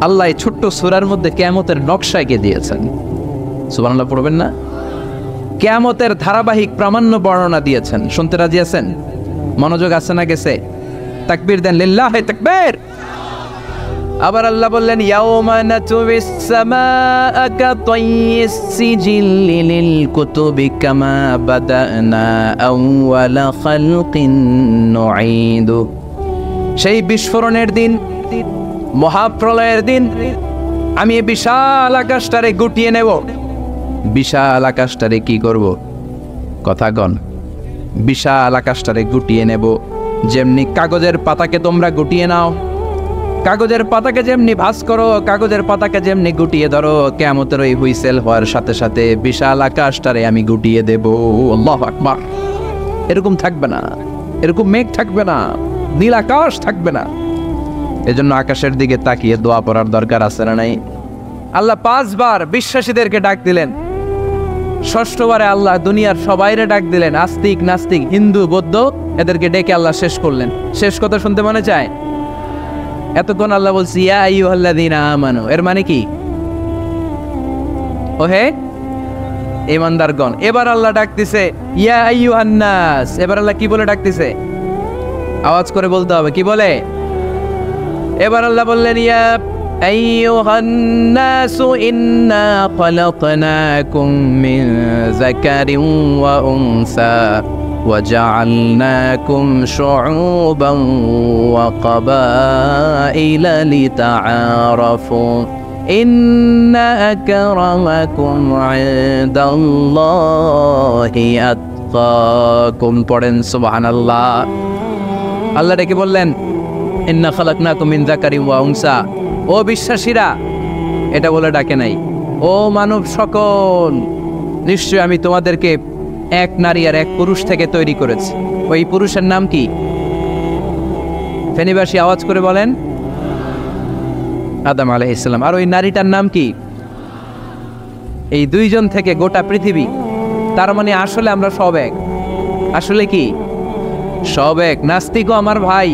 আল্লাহ এই ছোট্ট সুরার মধ্যে কেয়ামতের নকশা এঁকে দিয়েছেন। সুবহানাল্লাহ, পড়বেন না? কেয়ামতের ধারাবাহিক প্রামাণ্য বর্ণনা দিয়েছেন। শুনতে রাজি আছেন? মনোযোগ আছে না গেছে? তাকবীর দেন, লিল্লাহে তাকবীর! আবার আল্লাহ বললেন, ইয়াউমা নাতুবিস সামাআ কাতাইয়িস সিজিল্লি লিল কুতুবি কামা বাদানা আউওয়ালা খালকিন নুঈদু। সেই বিস্ফোরণের দিন, মহাপ্রলয়ের দিন, আমি বিশাল আকাশটারে গুটিয়ে নেব। বিশাল আকাশটারে কি করব? কথা গণ বিশাল আকাশটারে গুটিয়ে নেব। যেমনি কাগজের পাতাকে তোমরা গুটিয়ে নাও, কাগজের পাতাকে যেমনি ভাস করো, কাগজের পাতাকে যেমনি গুটিয়ে ধরো কেমতের ওই হুইসেল হওয়ার সাথে সাথে বিশাল আকাশটারে আমি গুটিয়ে দেব। আল্লাহ আকবার। এরকম থাকবে না, এরকম মেঘ থাকবে না। নীল আকাশ থাকবে না। এজন্য আকাশের দিকে তাকিয়ে দোয়া পড়ার দরকার আছে না নাই? আল্লাহ পাঁচবার বিশ্বাসীদেরকে ডাক দিলেন। ষষ্ঠবারে আল্লাহ দুনিয়ার সবাইরে ডাক দিলেন, আস্তিক, নাস্তিক, হিন্দু, বৌদ্ধ, এদেরকে ডেকে আল্লাহ শেষ করলেন। শেষ কথা শুনতে মনে চায়? এতক্ষণ আল্লাহ বলছি আমানু। এর মানে কি? ওহে ইমানদারগণ এবার আল্লাহ ডাকতেছে, ইয়া আইয়ুহান্নাস। এবার আল্লাহ কি বলে ডাকতেছে? আওয়াজ করে বলতে হবে কি বলে এবার আল্লাহ বললেন ইয়া আইয়ুহান্নাস ইন্না খলাকনাকুম মিন যাকারিন ওয়া উনসা وجعلناكم شعوبا وقبائل لتعارفوا إن أكرمكم عند الله أتقاكم পড়েন সুবহানাল্লাহ আল্লাহ ডেকে বললেন, ইন্না খালাকনাকুম মিন যাকারি ওয়া উনসা। ও বিশ্বাসীরা, এটা বলে ডাকে নাই। ও মানব সকল, নিশ্চয় আমি তোমাদেরকে এক নারী আর এক পুরুষ থেকে তৈরি করেছি। ওই পুরুষের নাম কি? ফেনিবাসী আওয়াজ করে বলেন, আদম আলাইহিসসালাম আর ওই নারীটার নাম কি? এই দুইজন থেকে গোটা পৃথিবী, তার মানে আসলে আমরা সব এক। আসলে কি? সব এক, নাস্তিকও আমার ভাই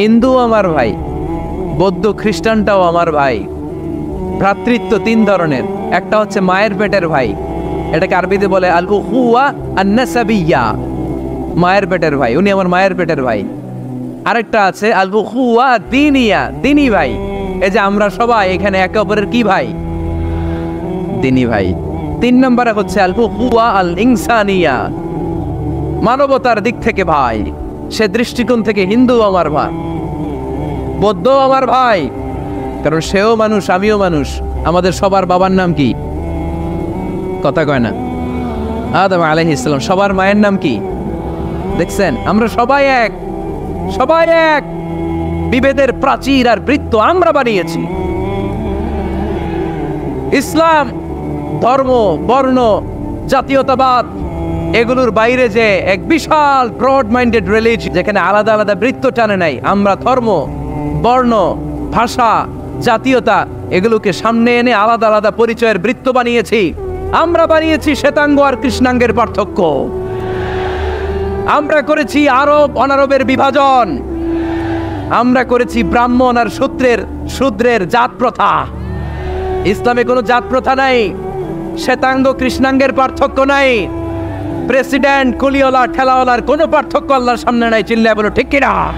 হিন্দু আমার ভাই, বৌদ্ধ খ্রিস্টানটাও আমার ভাই। ভ্রাতৃত্ব তিন ধরনের, একটা হচ্ছে মায়ের পেটের ভাই, এটাকে আরবিতে বলে আল উহুয়া মায়ের পেটের ভাই, উনি আমার মায়ের পেটের ভাই। আরেকটা আছে আল উহুয়া দিনিয়া, দিনী ভাই, এই যে আমরা সবাই এখানে একে অপরের কি ভাই? দিনী ভাই। তিন নম্বরে হচ্ছে আল উহুয়া আল ইনসানিয়া মানবতার দিক থেকে ভাই, সে দৃষ্টিকোণ থেকে হিন্দু আমার ভাই বৌদ্ধ আমার ভাই, কারণ সেও মানুষ, আমিও মানুষ, আমাদের সবার বাবার নাম কি? কথা কয় না। আদম আলহ ইসলাম সবার মায়ের নাম কি? দেখছেন? আমরা সবাই এক সবাই এক। বিভেদের প্রাচীর আর বৃত্ত আমরা বানিয়েছি। ইসলাম, ধর্ম, বর্ণ, জাতীয়তাবাদ এগুলোর বাইরে যে এক বিশাল ব্রড মাইন্ডেড রিলিজ যেখানে আলাদা আলাদা বৃত্ত টানে নাই, আমরা ধর্ম, বর্ণ, ভাষা, জাতীয়তা, এগুলোকে সামনে এনে আলাদা আলাদা পরিচয়ের বৃত্ত বানিয়েছি। আমরা বানিয়েছি শ্বেতাঙ্গ আর কৃষ্ণাঙ্গের পার্থক্য। আমরা করেছি আরব অনারবের বিভাজন। আমরা করেছি ব্রাহ্মণ আর সূত্রের শূদ্রের জাত প্রথা ইসলামে কোনো জাত প্রথা নাই, শ্বেতাঙ্গ, কৃষ্ণাঙ্গের পার্থক্য নাই। প্রেসিডেন্ট কুলিওয়ালা ঠেলাওয়ালার কোনো পার্থক্য আল্লাহর সামনে নাই, চিল্লায় বলো, ঠিক কিনা?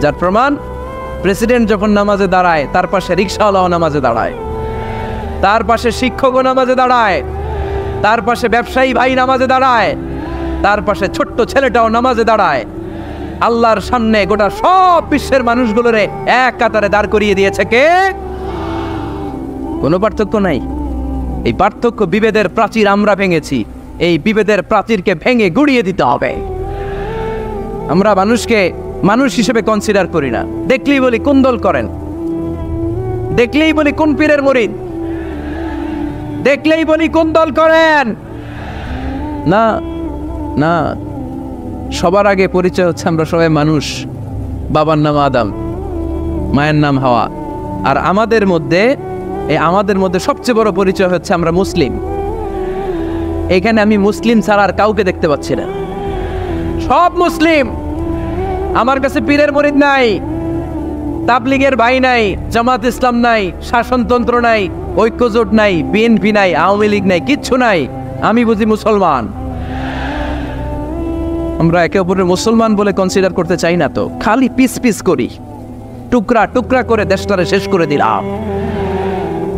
যার প্রমাণ, প্রেসিডেন্ট যখন নামাজে দাঁড়ায়, তার পাশে রিক্সাওয়ালাও নামাজে দাঁড়ায়। তার পাশে শিক্ষকও নামাজে দাঁড়ায়। তার পাশে ব্যবসায়ী ভাই নামাজে দাঁড়ায়। তার পাশে ছোট্ট ছেলেটাও নামাজে দাঁড়ায়। আল্লাহর সামনে গোটা সব বিশ্বের মানুষগুলোরে এক কাতারে দাঁড় করিয়ে দিয়েছে কে? কোনো পার্থক্য নাই। এই পার্থক্য বিভেদের প্রাচীর আমরা ভেঙেছি। এই বিভেদের প্রাচীরকে ভেঙে গুড়িয়ে দিতে হবে। আমরা মানুষকে মানুষ হিসেবে কনসিডার করি না। দেখলেই বলি কোন দল করেন। দেখলেই বলি কোন পীরের মরিদ দেখলেই বলি কোন দল করেন। না না, সবার আগে পরিচয় হচ্ছে আমরা সবাই মানুষ। বাবার নাম আদম, মায়ের নাম হাওয়া। আর আমাদের মধ্যে, এই আমাদের মধ্যে সবচেয়ে বড় পরিচয় হচ্ছে আমরা মুসলিম। এখানে আমি মুসলিম ছাড়া আর কাউকে দেখতে পাচ্ছি না। সব মুসলিম। আমার কাছে পীরের মরিদ নাই, তাবলিগের ভাই নাই, জামাত ইসলাম নাই, শাসনতন্ত্র নাই, ঐক্যজোট নাই, বিএনপি নাই, আওয়ামী লীগ নাই, কিচ্ছু নাই। আমি বুঝি মুসলমান। আমরা একে অপরের মুসলমান বলে কনসিডার করতে চাই না তো। খালি পিস পিস করি। টুকরা টুকরা করে দেশটারে শেষ করে দিলাম।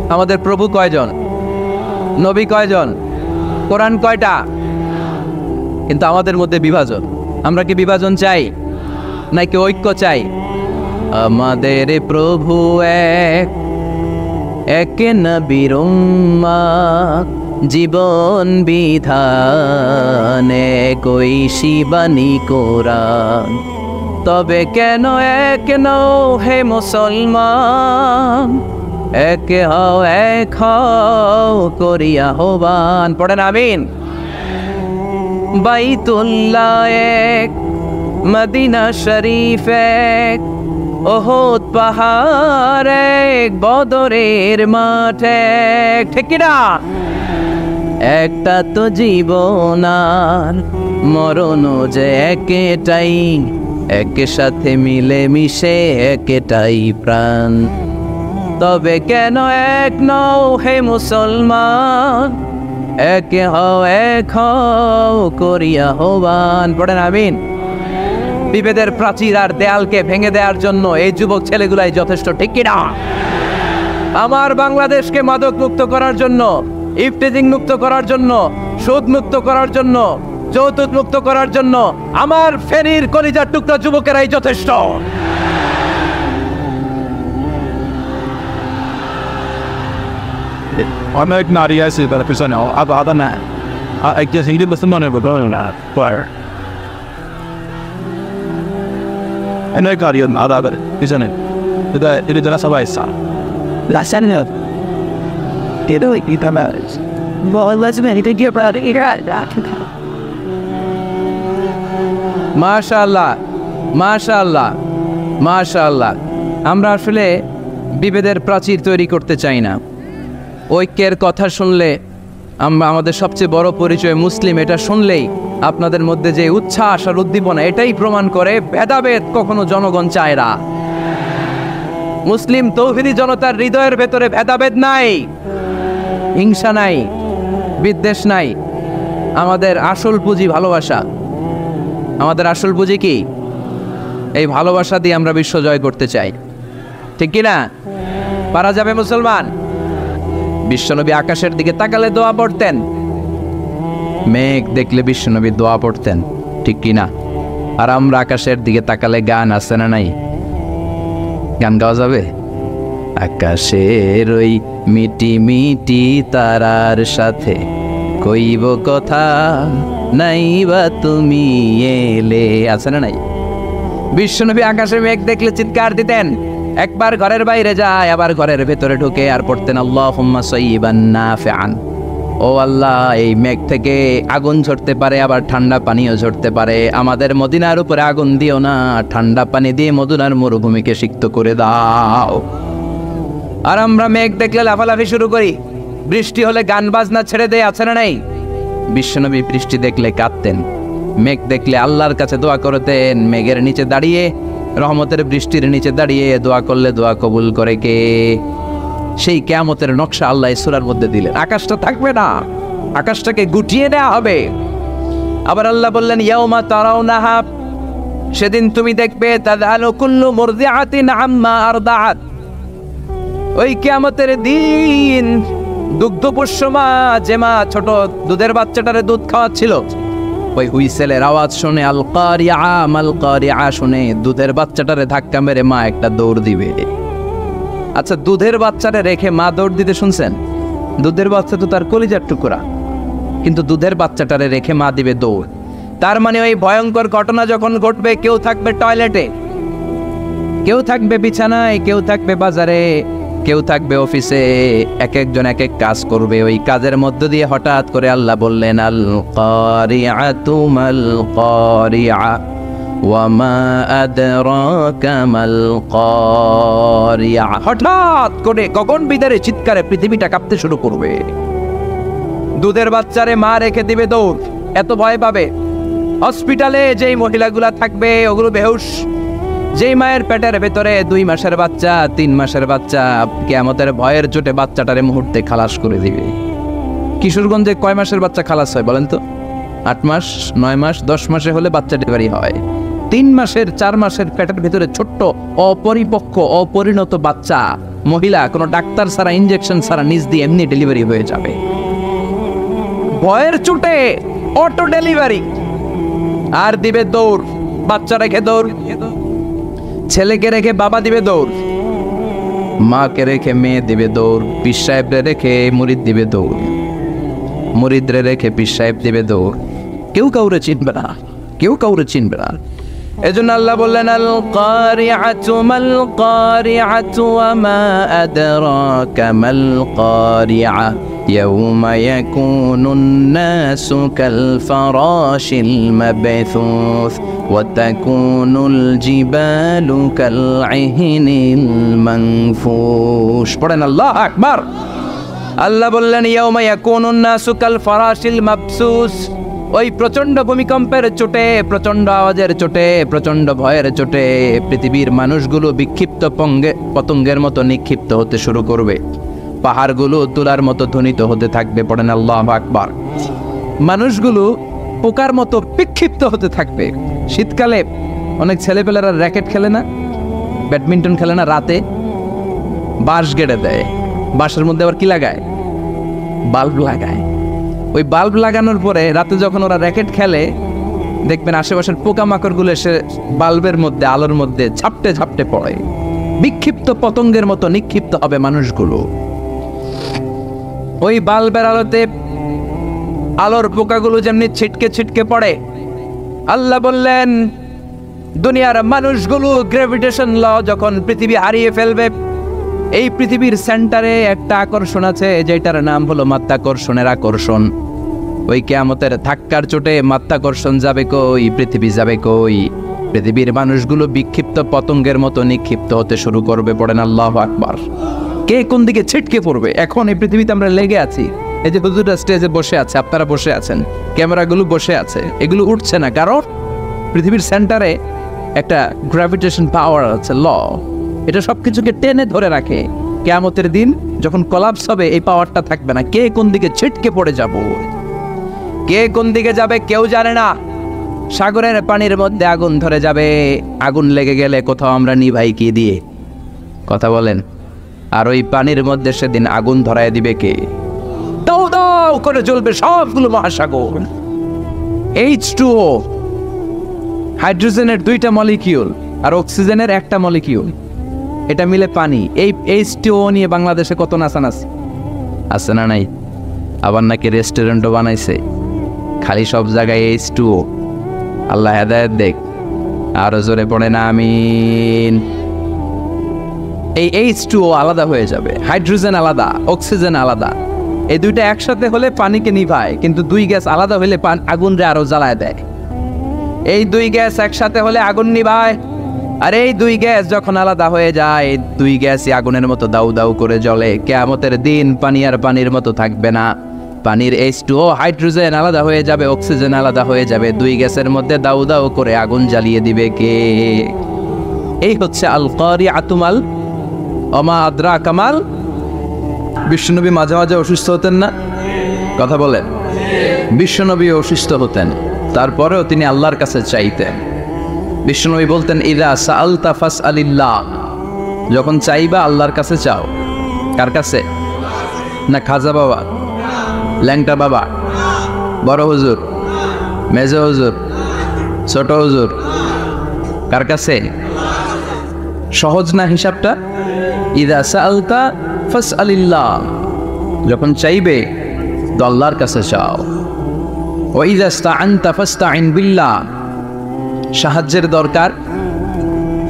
আমাদের প্রভু কয়জন? নবী কয়জন? কোরআন কয়টা? কিন্তু আমাদের মধ্যে বিভাজন। আমরা কি বিভাজন চাই? নাকি ঐক্য চাই? আমাদের প্রভু এক এক নবীর উম্মাত, জীবন বিধানে কই শিবানী কোরআন। তবে কেন এক নও হে মুসলমান? এক হও এক হও করিয়া হবান পড়েন, আমিন। বাইতুল্লাহ এক, মদিনা শরীফ এক, ওহদ পাহাড় এক, বদরের মাঠ এক। ঠিক না একটা তো জীবন আর মরণ যে একেটাই একে সাথে মিলে মিশে একেটাই প্রাণ। তবে কেন এক নও হে মুসলমান? একে হও, এক হও করিয়া হবান পড়েন, আমিন। বিভেদের প্রাচীর আর দেয়ালকে ভেঙে দেওয়ার জন্য এই যুবক ছেলেগুলাই যথেষ্ট, ঠিক কিনা? আমার বাংলাদেশকে মাদক মুক্ত করার জন্য, ইফতেজিং মুক্ত করার জন্য, সুদ মুক্ত করার জন্য, যৌতুক মুক্ত করার জন্য আমার ফেনীর কলিজার টুকরা যুবকেরাই যথেষ্ট। অনেক নারী আছে তার পিছনে আদা না একটা বসে মনে করো না ফায়ার অনেক নারী আদা পিছনে এটা এটা যারা সবাই সা La Senator. Did it like come out? Well, let's make it get about it. মাশাআল্লাহ মাশাআল্লাহ মাশাআল্লাহ আমরা আসলে বিভেদের প্রাচীর তৈরি করতে চাই না। ঐক্যের কথা শুনলে, আমরা আমাদের সবচেয়ে বড় পরিচয় মুসলিম, এটা শুনলেই আপনাদের মধ্যে যে উচ্ছ্বাস আর উদ্দীপনা, এটাই প্রমাণ করে ভেদাভেদ কখনো জনগণ চায় না। মুসলিম তৌহিদি জনতার হৃদয়ের ভেতরে ভেদাভেদ নাই, হিংসা নাই, বিদ্বেষ নাই। আমাদের আসল পুঁজি ভালোবাসা। আমাদের আসল পুঁজি কি? এই ভালোবাসা দিয়ে আমরা বিশ্ব জয় করতে চাই। ঠিক কি না পারা যাবে মুসলমান? বিশ্বনবী আকাশের দিকে তাকালে দোয়া পড়তেন। মেঘ দেখলে বিশ্বনবী দোয়া পড়তেন, ঠিক কি না আর আমরা আকাশের দিকে তাকালে গান আছে না নাই? গান গাওয়া যাবে? আকাশের ওই মিটি মিটি তারার সাথে কইব কথা নাই বা তুমি এলে, আছে না নাই? বিশ্বনবী আকাশে মেঘ দেখলে চিৎকার দিতেন একবার ঘরের বাইরে যায়, আবার ঘরের ভেতরে ঢুকে আর পড়তেন আল্লাহ ও আল্লাহ, এই মেঘ থেকে আগুন ঝরতে পারে, আবার ঠান্ডা পানিও ঝরতে পারে। আমাদের মদিনার উপরে আগুন দিও না, ঠান্ডা পানি দিয়ে মদিনার মরুভূমিকে সিক্ত করে দাও। আর আমরা মেঘ দেখলে লাফালাফি শুরু করি। বৃষ্টি হলে গান বাজনা ছেড়ে দেয়, আছে না নাই? বিশ্বনবী বৃষ্টি দেখলে কাঁদতেন। মেঘ দেখলে আল্লাহর কাছে দোয়া করতেন। মেঘের নিচে দাঁড়িয়ে রহমতের বৃষ্টির নিচে দাঁড়িয়ে দোয়া করলে দোয়া কবুল করে কে? সেই কেয়ামতের নকশা আল্লাহ সূরার মধ্যে দিলেন। আকাশটা থাকবে না, আকাশটাকে গুটিয়ে নেওয়া হবে। আবার আল্লাহ বললেন, ইয়াউমা তারাউনাহা, সেদিন তুমি দেখবে তাদালু কুল্লু মুরদিআতিন আম্মা আরদাআত। ওই কিয়ামতের দিন দুগ্ধপোষ্য মা যে মা ছোট দুধের বাচ্চাটারে দুধ খাওয়াচ্ছিল ওই হুইসেলের আওয়াজ শুনে আল কারিয়া কারিয়া শুনে দুধের বাচ্চাটারে ধাক্কা মেরে মা একটা দৌড় দিবে। আচ্ছা দুধের বাচ্চারে রেখে মা দৌড় দিতে শুনছেন? দুধের বাচ্চা তো তার কলিজার টুকরা। কিন্তু দুধের বাচ্চাটারে রেখে মা দিবে দৌড়। তার মানে ওই ভয়ঙ্কর ঘটনা যখন ঘটবে, কেউ থাকবে টয়লেটে, কেউ থাকবে বিছানায়, কেউ থাকবে বাজারে। কেউ থাকবে অফিসে এক একজন এক এক কাজ করবে। ওই কাজের মধ্য দিয়ে হঠাৎ করে আল্লাহ বললেন আল হঠাৎ করে গগন বিদারে চিৎকারে পৃথিবীটা কাঁপতে শুরু করবে। দুধের বাচ্চারে মা রেখে দিবে দৌড়, এত ভয় পাবে। হসপিটালে যেই মহিলাগুলা থাকবে, ওগুলো বেহুশ। যেই মায়ের পেটের ভেতরে দুই মাসের বাচ্চা, তিন মাসের বাচ্চা, কেয়ামতের ভয়ের চোটে বাচ্চাটারে মুহূর্তে খালাস করে দিবে। কিশোরগঞ্জে কয় মাসের বাচ্চা খালাস হয় বলেন তো? আট মাস, নয় মাস, দশ মাসে হলে বাচ্চা ডেলিভারি হয়। তিন মাসের, চার মাসের পেটের ভেতরে ছোট্ট, অপরিপক্ক, অপরিণত বাচ্চা, মহিলা, কোনো ডাক্তার ছাড়া ইঞ্জেকশন ছাড়া, নিজ দিয়ে এমনি ডেলিভারি হয়ে যাবে। ভয়ের চোটে অটো ডেলিভারি আর দিবে দৌড়, বাচ্চা রেখে দৌড়। ছেলেকে রেখে বাবা দিবে দৌড়। মাকে রেখে মেয়ে দিবে দৌড়। পীর সাহেবরে রেখে মুরিদ দিবে দৌড়। মুরিদরে রেখে পিস সাহেব দিবে দৌড়। কেউ কাউরে চিনবে না। কেউ কাউরে চিনবে না। এজন্য আল্লাহ বললেন আল কারিআতু মাল কারিআতু ওয়া মা আদরাকা মাল কারিআ ইয়াউমা ইয়াকুনুন নাসু কাল ফারাশিল মাবথুস وتكون الجبال كالعهن المنفوش পড়েন আল্লাহ আকবার আল্লাহ বললেন ইয়াউমা ইয়াকুনুন নাসু কাল ফারাশিল মাবসুস ওই প্রচন্ড ভূমিকম্পের চোটে প্রচন্ড আওয়াজের চোটে প্রচন্ড ভয়ের চোটে পৃথিবীর মানুষগুলো বিক্ষিপ্ত পঙ্গে পতঙ্গের মতো নিক্ষিপ্ত হতে শুরু করবে পাহাড়গুলো তুলার মতো ধ্বনিত হতে থাকবে পড়েন আল্লাহ আকবার মানুষগুলো পোকার মতো বিক্ষিপ্ত হতে থাকবে। শীতকালে অনেক ছেলেপেলেরা র্যাকেট খেলে না, ব্যাডমিন্টন খেলে না রাতে। বাঁশ গেড়ে দেয়। বাঁশের মধ্যে আবার কি লাগায়? বাল্ব লাগায়। ওই বাল্ব লাগানোর পরে রাতে যখন ওরা র্যাকেট খেলে, দেখবেন আশেপাশের পোকামাকড়গুলো এসে বাল্বের মধ্যে, আলোর মধ্যে ঝাপটে ঝাপটে পড়ে। বিক্ষিপ্ত পতঙ্গের মতো নিক্ষিপ্ত হবে মানুষগুলো। ওই বাল্বের আলোতে আলোর পোকাগুলো যেমনি ছিটকে ছিটকে পড়ে, আল্লাহ বললেন, দুনিয়ার মানুষগুলো গ্র্যাভিটেশন ল যখন পৃথিবী হারিয়ে ফেলবে, এই পৃথিবীর সেন্টারে একটা আকর্ষণ আছে, যেটার নাম হলো মাত্রাকর্ষণের আকর্ষণ। ওই কেয়ামতের ধাক্কার চোটে মাত্রাকর্ষণ যাবে কই, পৃথিবী যাবে কই? পৃথিবীর মানুষগুলো বিক্ষিপ্ত পতঙ্গের মতো নিক্ষিপ্ত হতে শুরু করবে, পড়েন আল্লাহ আকবার। কে কোন দিকে ছিটকে পড়বে? এখন এই পৃথিবীতে আমরা লেগে আছি। এই যে হুজুরা স্টেজে বসে আছে, আপনারা বসে আছেন, ক্যামেরাগুলো বসে আছে, এগুলো উঠছে না, কারণ পৃথিবীর সেন্টারে একটা গ্র্যাভিটেশন পাওয়ার আছে ল এটা সব কিছুকে টেনে ধরে রাখে। কেয়ামতের দিন যখন কলাপস হবে, এই পাওয়ারটা থাকবে না, কে কোন দিকে ছিটকে পড়ে যাব? কে কোন দিকে যাবে কেউ জানে না। সাগরের পানির মধ্যে আগুন ধরে যাবে, আগুন লেগে গেলে কোথাও আমরা নিভাই কি দিয়ে? কথা বলেন, আর ওই পানির মধ্যে সেদিন আগুন ধরায় দিবে কে? দাও করে জ্বলবে, সবগুলো মহাসাগর। এইচ টু ও হাইড্রোজেনের দুইটা মলিকিউল আর অক্সিজেনের একটা মলিকিউল এটা মিলে পানি। এই এইচ টু ও নিয়ে বাংলাদেশে কত নাচানাচ? আছে না নাই? আবার নাকি রেস্টুরেন্টও বানাইছে। খালি সব জায়গায় এইচ টু ও আল্লাহ হেদায়ত দেখ। আরও জোরে পড়ে না আমিন। এই এইচ টু ও আলাদা হয়ে যাবে। হাইড্রোজেন আলাদা অক্সিজেন আলাদা। এই দুইটা একসাথে হলে পানিকে নিভায়, কিন্তু দুই গ্যাস আলাদা হলে পান আগুন রে আরও জ্বালায় দেয়। এই দুই গ্যাস একসাথে হলে আগুন নিভায়, আর এই দুই গ্যাস যখন আলাদা হয়ে যায়, দুই গ্যাসই আগুনের মতো দাউ দাউ করে জ্বলে। কেয়ামতের দিন পানি আর পানির মতো থাকবে না। পানির এইচ টু ও হাইড্রোজেন আলাদা হয়ে যাবে, অক্সিজেন আলাদা হয়ে যাবে। দুই গ্যাসের মধ্যে দাউ দাউ করে আগুন জ্বালিয়ে দিবে কে? এই হচ্ছে আল করি আতুমাল অমা আদ্রা কামাল বিশ্বনবী মাঝে মাঝে অসুস্থ হতেন না? কথা বলেন বিশ্বনবী অসুস্থ হতেন। তারপরেও তিনি আল্লাহর কাছে চাইতেন। বিশ্বনবী বলতেন, ইদা সাল তাফাস আলিল্লাহ যখন চাইবা আল্লাহর কাছে চাও। কার কাছে? না খাজা বাবা, ল্যাংটা বাবা, বড় হুজুর, মেজ হুজুর, ছোট হুজুর? কার কাছে? সহজ না হিসাবটা? ইদা সালতা ফাস আলিল্লাহ যখন চাইবে তো আল্লাহর কাছে চাও। ও ইদা আনতা ফাস্তাইন বিল্লাহ, সাহায্যের দরকার?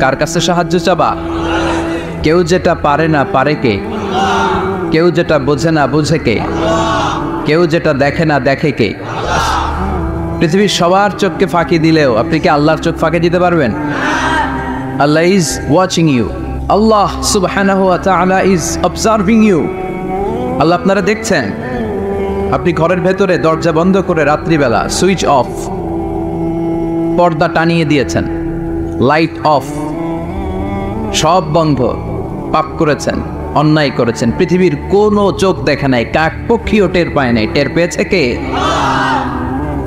কার কাছে সাহায্য চাবা? কেউ যেটা পারে না পারে কে? কেউ যেটা বোঝে না বোঝে কে? কেউ যেটা দেখে না দেখে কে? পৃথিবীর সবার চোখকে ফাঁকি দিলেও আপনি কি আল্লাহর চোখ ফাঁকি দিতে পারবেন? Allah is watching you Allah তাআলা ইজ অবজার্ভিং ইউ আল্লাহ আপনারা দেখছেন? আপনি ঘরের ভেতরে দরজা বন্ধ করে রাত্রিবেলা সুইচ অফ, পর্দা টানিয়ে দিয়েছেন, লাইট অফ, সব বন্ধ, পাপ করেছেন, অন্যায় করেছেন। পৃথিবীর কোনো চোখ দেখে নাই, কাক পক্ষীও টের পায় নাই। টের পেয়েছে কে?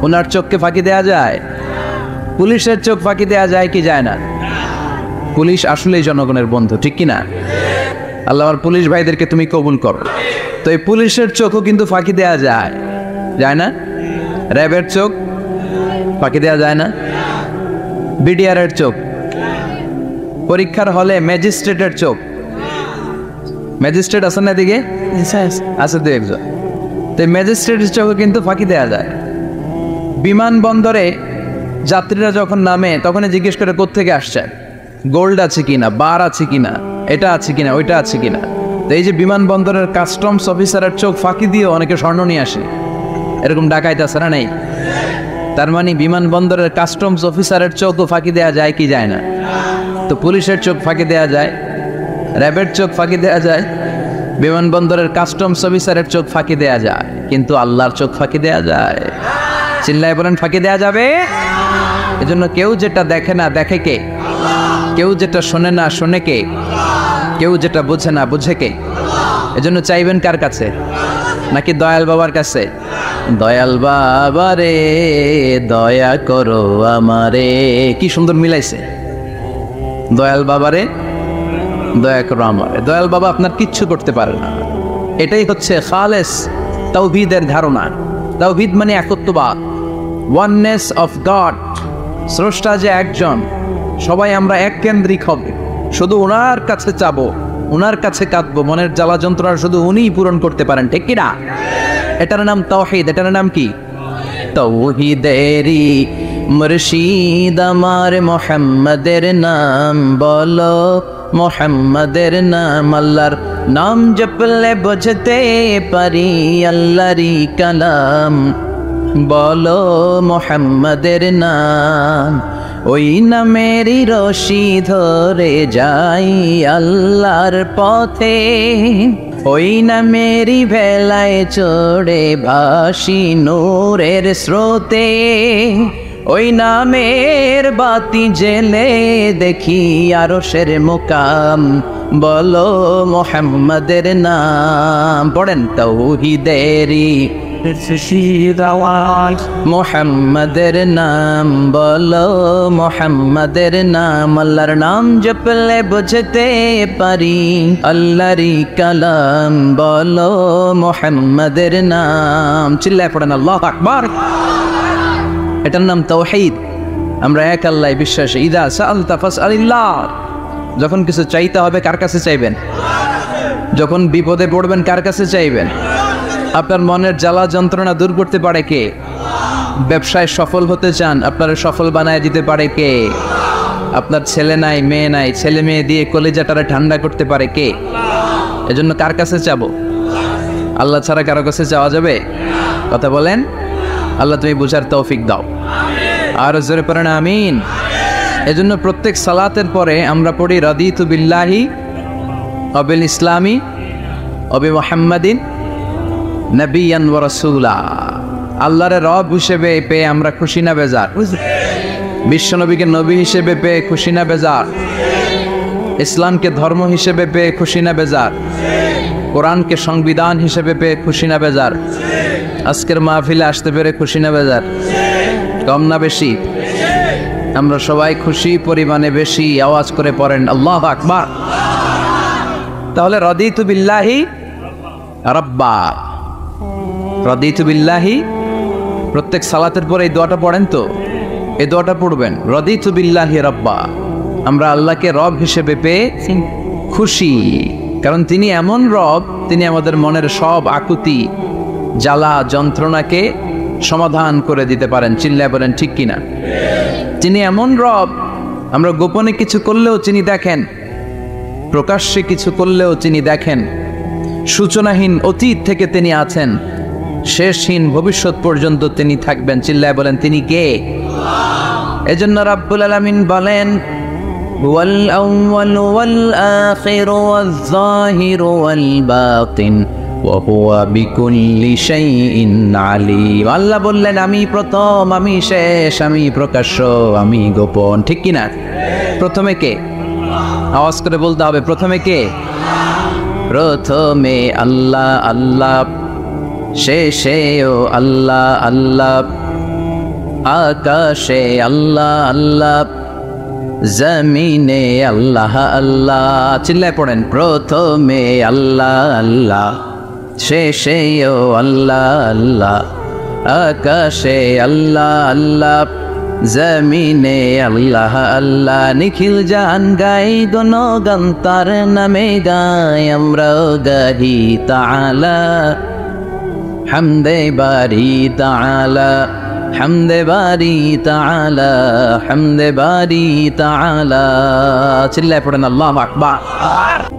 ওনার চোখকে ফাঁকি দেয়া যায়? পুলিশের চোখ ফাঁকি দেয়া যায় কি যায় না? পুলিশ আসলেই জনগণের বন্ধু ঠিক কি না আল্লাহ আমার পুলিশ ভাইদেরকে তুমি কবুল করো। তো এই পুলিশের চোখও কিন্তু ফাঁকি দেয়া যায়। যায় না? র্যাবের চোখ ফাঁকি দেয়া যায় না? বিডিআরের চোখ। পরীক্ষার হলে ম্যাজিস্ট্রেটের চোখ। ম্যাজিস্ট্রেট আছেন না এদিকে? আছে দু একজন। তো ম্যাজিস্ট্রেটের চোখে কিন্তু ফাঁকি দেয়া যায়। বিমানবন্দরে যাত্রীরা যখন নামে তখনই জিজ্ঞেস করে কোত্থেকে আসছেন? গোল্ড আছে কিনা, বার আছে কিনা, এটা আছে কিনা, ওইটা আছে কিনা। তো এই যে বিমানবন্দরের কাস্টমস অফিসারের চোখ ফাঁকি দিয়ে অনেকে স্বর্ণ নিয়ে আসে। এরকম ডাকাইতে আছে না নেই? তার মানে বিমানবন্দরের কাস্টমস অফিসারের চোখও ফাঁকি দেওয়া যায় কি যায় না? তো পুলিশের চোখ ফাঁকি দেওয়া যায়, র্যাবের চোখ ফাঁকি দেওয়া যায়, বিমানবন্দরের কাস্টমস অফিসারের চোখ ফাঁকি দেওয়া যায়। কিন্তু আল্লাহর চোখ ফাঁকি দেওয়া যায়। চিল্লায় বলেন, ফাঁকি দেওয়া যাবে? এজন্য কেউ যেটা দেখে না, দেখে কে? কেউ যেটা শোনে না, শোনে কে? কেউ যেটা বোঝে না, বুঝে কে? এজন্য চাইবেন কার কাছে? নাকি দয়াল বাবার কাছে? দয়াল বাবা রে, দয়া করো আমারে। কি সুন্দর মিলাইছে। দয়াল বাবারে দয়া করো আমারে। দয়াল বাবা আপনার কিচ্ছু করতে পারে না। এটাই হচ্ছে খালেস তৌহিদের ধারণা। তৌহিদ মানে একত্ববাদ। ওয়াননেস অফ গড স্রষ্টা যে একজন, সবাই আমরা এক কেন্দ্রিক হবে। শুধু ওনার কাছে চাবো, ওনার কাছে কাঁদবো, মনের জ্বালা যন্ত্রণা শুধু উনিই পূরণ করতে পারেন, ঠিক কিনা? এটার নাম তহিদ এটার নাম কি? তৌহিদেরি মুর্শিদ আমার, মোহাম্মদের নাম বলো, মোহাম্মদের নাম আল্লাহর নাম জপলে বুঝতে পারি আল্লাহরি কালাম। বলো মোহাম্মদের নাম। ওই নামেরই রশি ধরে যাই আল্লাহর পথে। ওই নামেরই ভেলায় চড়ে ভাসি নূরের স্রোতে। ওই নামের বাতি জেলে দেখি আরশের মোকাম। বলো মোহাম্মদের নাম। পড়েন তৌহিদেরি মোহাম্মদের নাম বলো, মোহাম্মদের নাম। আল্লাহর নাম জপলে বুঝতে পারি। আল্লাহরি কালাম বলো, মোহাম্মদের নাম। চিল্লায় পড়েন, আল্লাহ আকবার। এটার নাম তৌহিদ আমরা এক আল্লাহ বিশ্বাসী। ইদা সাল তাফাস আলিল্লাহ যখন কিছু চাইতে হবে কার কাছে চাইবেন? যখন বিপদে পড়বেন কার কাছে চাইবেন? আপনার মনের জ্বালা যন্ত্রণা দূর করতে পারে কে? ব্যবসায় সফল হতে চান, আপনারা সফল বানায় দিতে পারে কে? আপনার ছেলে নাই, মেয়ে নাই, ছেলে মেয়ে দিয়ে কলেজাটারে ঠান্ডা করতে পারে কে? এজন্য কার কাছে চাবো আল্লাহ ছাড়া কারও কাছে যাওয়া যাবে? কথা বলেন। আল্লাহ তুমি বুঝার তৌফিক দাও। আর জোরে পড়েন আমিন। এজন্য প্রত্যেক সালাতের পরে আমরা পড়ি, রাদিতু বিল্লাহি অবিল ইসলামী অবি মোহাম্মদিন নবিয়ান ওয়া রাসূলা। রব হিসেবে পেয়ে আমরা খুশি না বেজার। বিশ্বনবীকে নবী হিসেবে পেয়ে খুশি না বেজার। ইসলামকে ধর্ম হিসেবে পেয়ে খুশি না বেজার। কোরআনকে সংবিধান হিসেবে পেয়ে খুশি না বেজার। আজকের মাহফিলে আসতে পেরে খুশি না বেজার। কম না বেশি। আমরা সবাই খুশি পরিমাণে বেশি আওয়াজ করে পড়েন। আল্লাহ আকবার। তাহলে রদিতু বিল্লাহি রব্বা। রদিতু প্রত্যেক সালাতের পরে এই দোয়াটা পড়েন তো? এই দোয়াটা পড়বেন, রদিতু বিল্লাহি রব্বা। আমরা আল্লাহকে রব হিসেবে পেয়ে খুশি। কারণ তিনি এমন রব, তিনি আমাদের মনের সব আকুতি, জ্বালা, যন্ত্রণাকে সমাধান করে দিতে পারেন। চিল্লায় বলেন, ঠিক কিনা? তিনি এমন রব, আমরা গোপনে কিছু করলেও তিনি দেখেন, প্রকাশ্যে কিছু করলেও তিনি দেখেন, সূচনাহীন অতীত থেকে তিনি আছেন। শেষহীন ভবিষ্যৎ পর্যন্ত তিনি থাকবেন। চিল্লায় বলেন, তিনি কে? এজন্য রাব্বুল আলামিন বলেন, ওয়াল যাহির ওয়াল বাতিন ওয়াহুয়া বিকুল্লি শাইইন আলিম। আল্লাহ বললেন, আমি প্রথম, আমি শেষ, আমি প্রকাশ্য, আমি গোপন। ঠিক কি না প্রথমে কে? আওয়াজ করে বলতে হবে, প্রথমে কে? প্রথমে আল্লাহ আল্লাহ শেষেও আল্লাহ আল্লাহ। আকাশে আল্লাহ আল্লাহ। জমিনে আল্লাহ আল্লাহ। চিল্লায় পড়েন, প্রথমে আল্লাহ আল্লাহ। শেষেও আল্লাহ আল্লাহ। আকাশে আল্লাহ আল্লাহ। জমিনে আল্লাহ আল্লাহ। নিখিল জান গাই গণ গান তার নামে গাই আমরাও গাহি তালা হামদে বাড়ি তালা হামদে বাড়ি তালা হামদে বাড়ি তালা চিল্লায় পড়েন আল্লাহ আকবার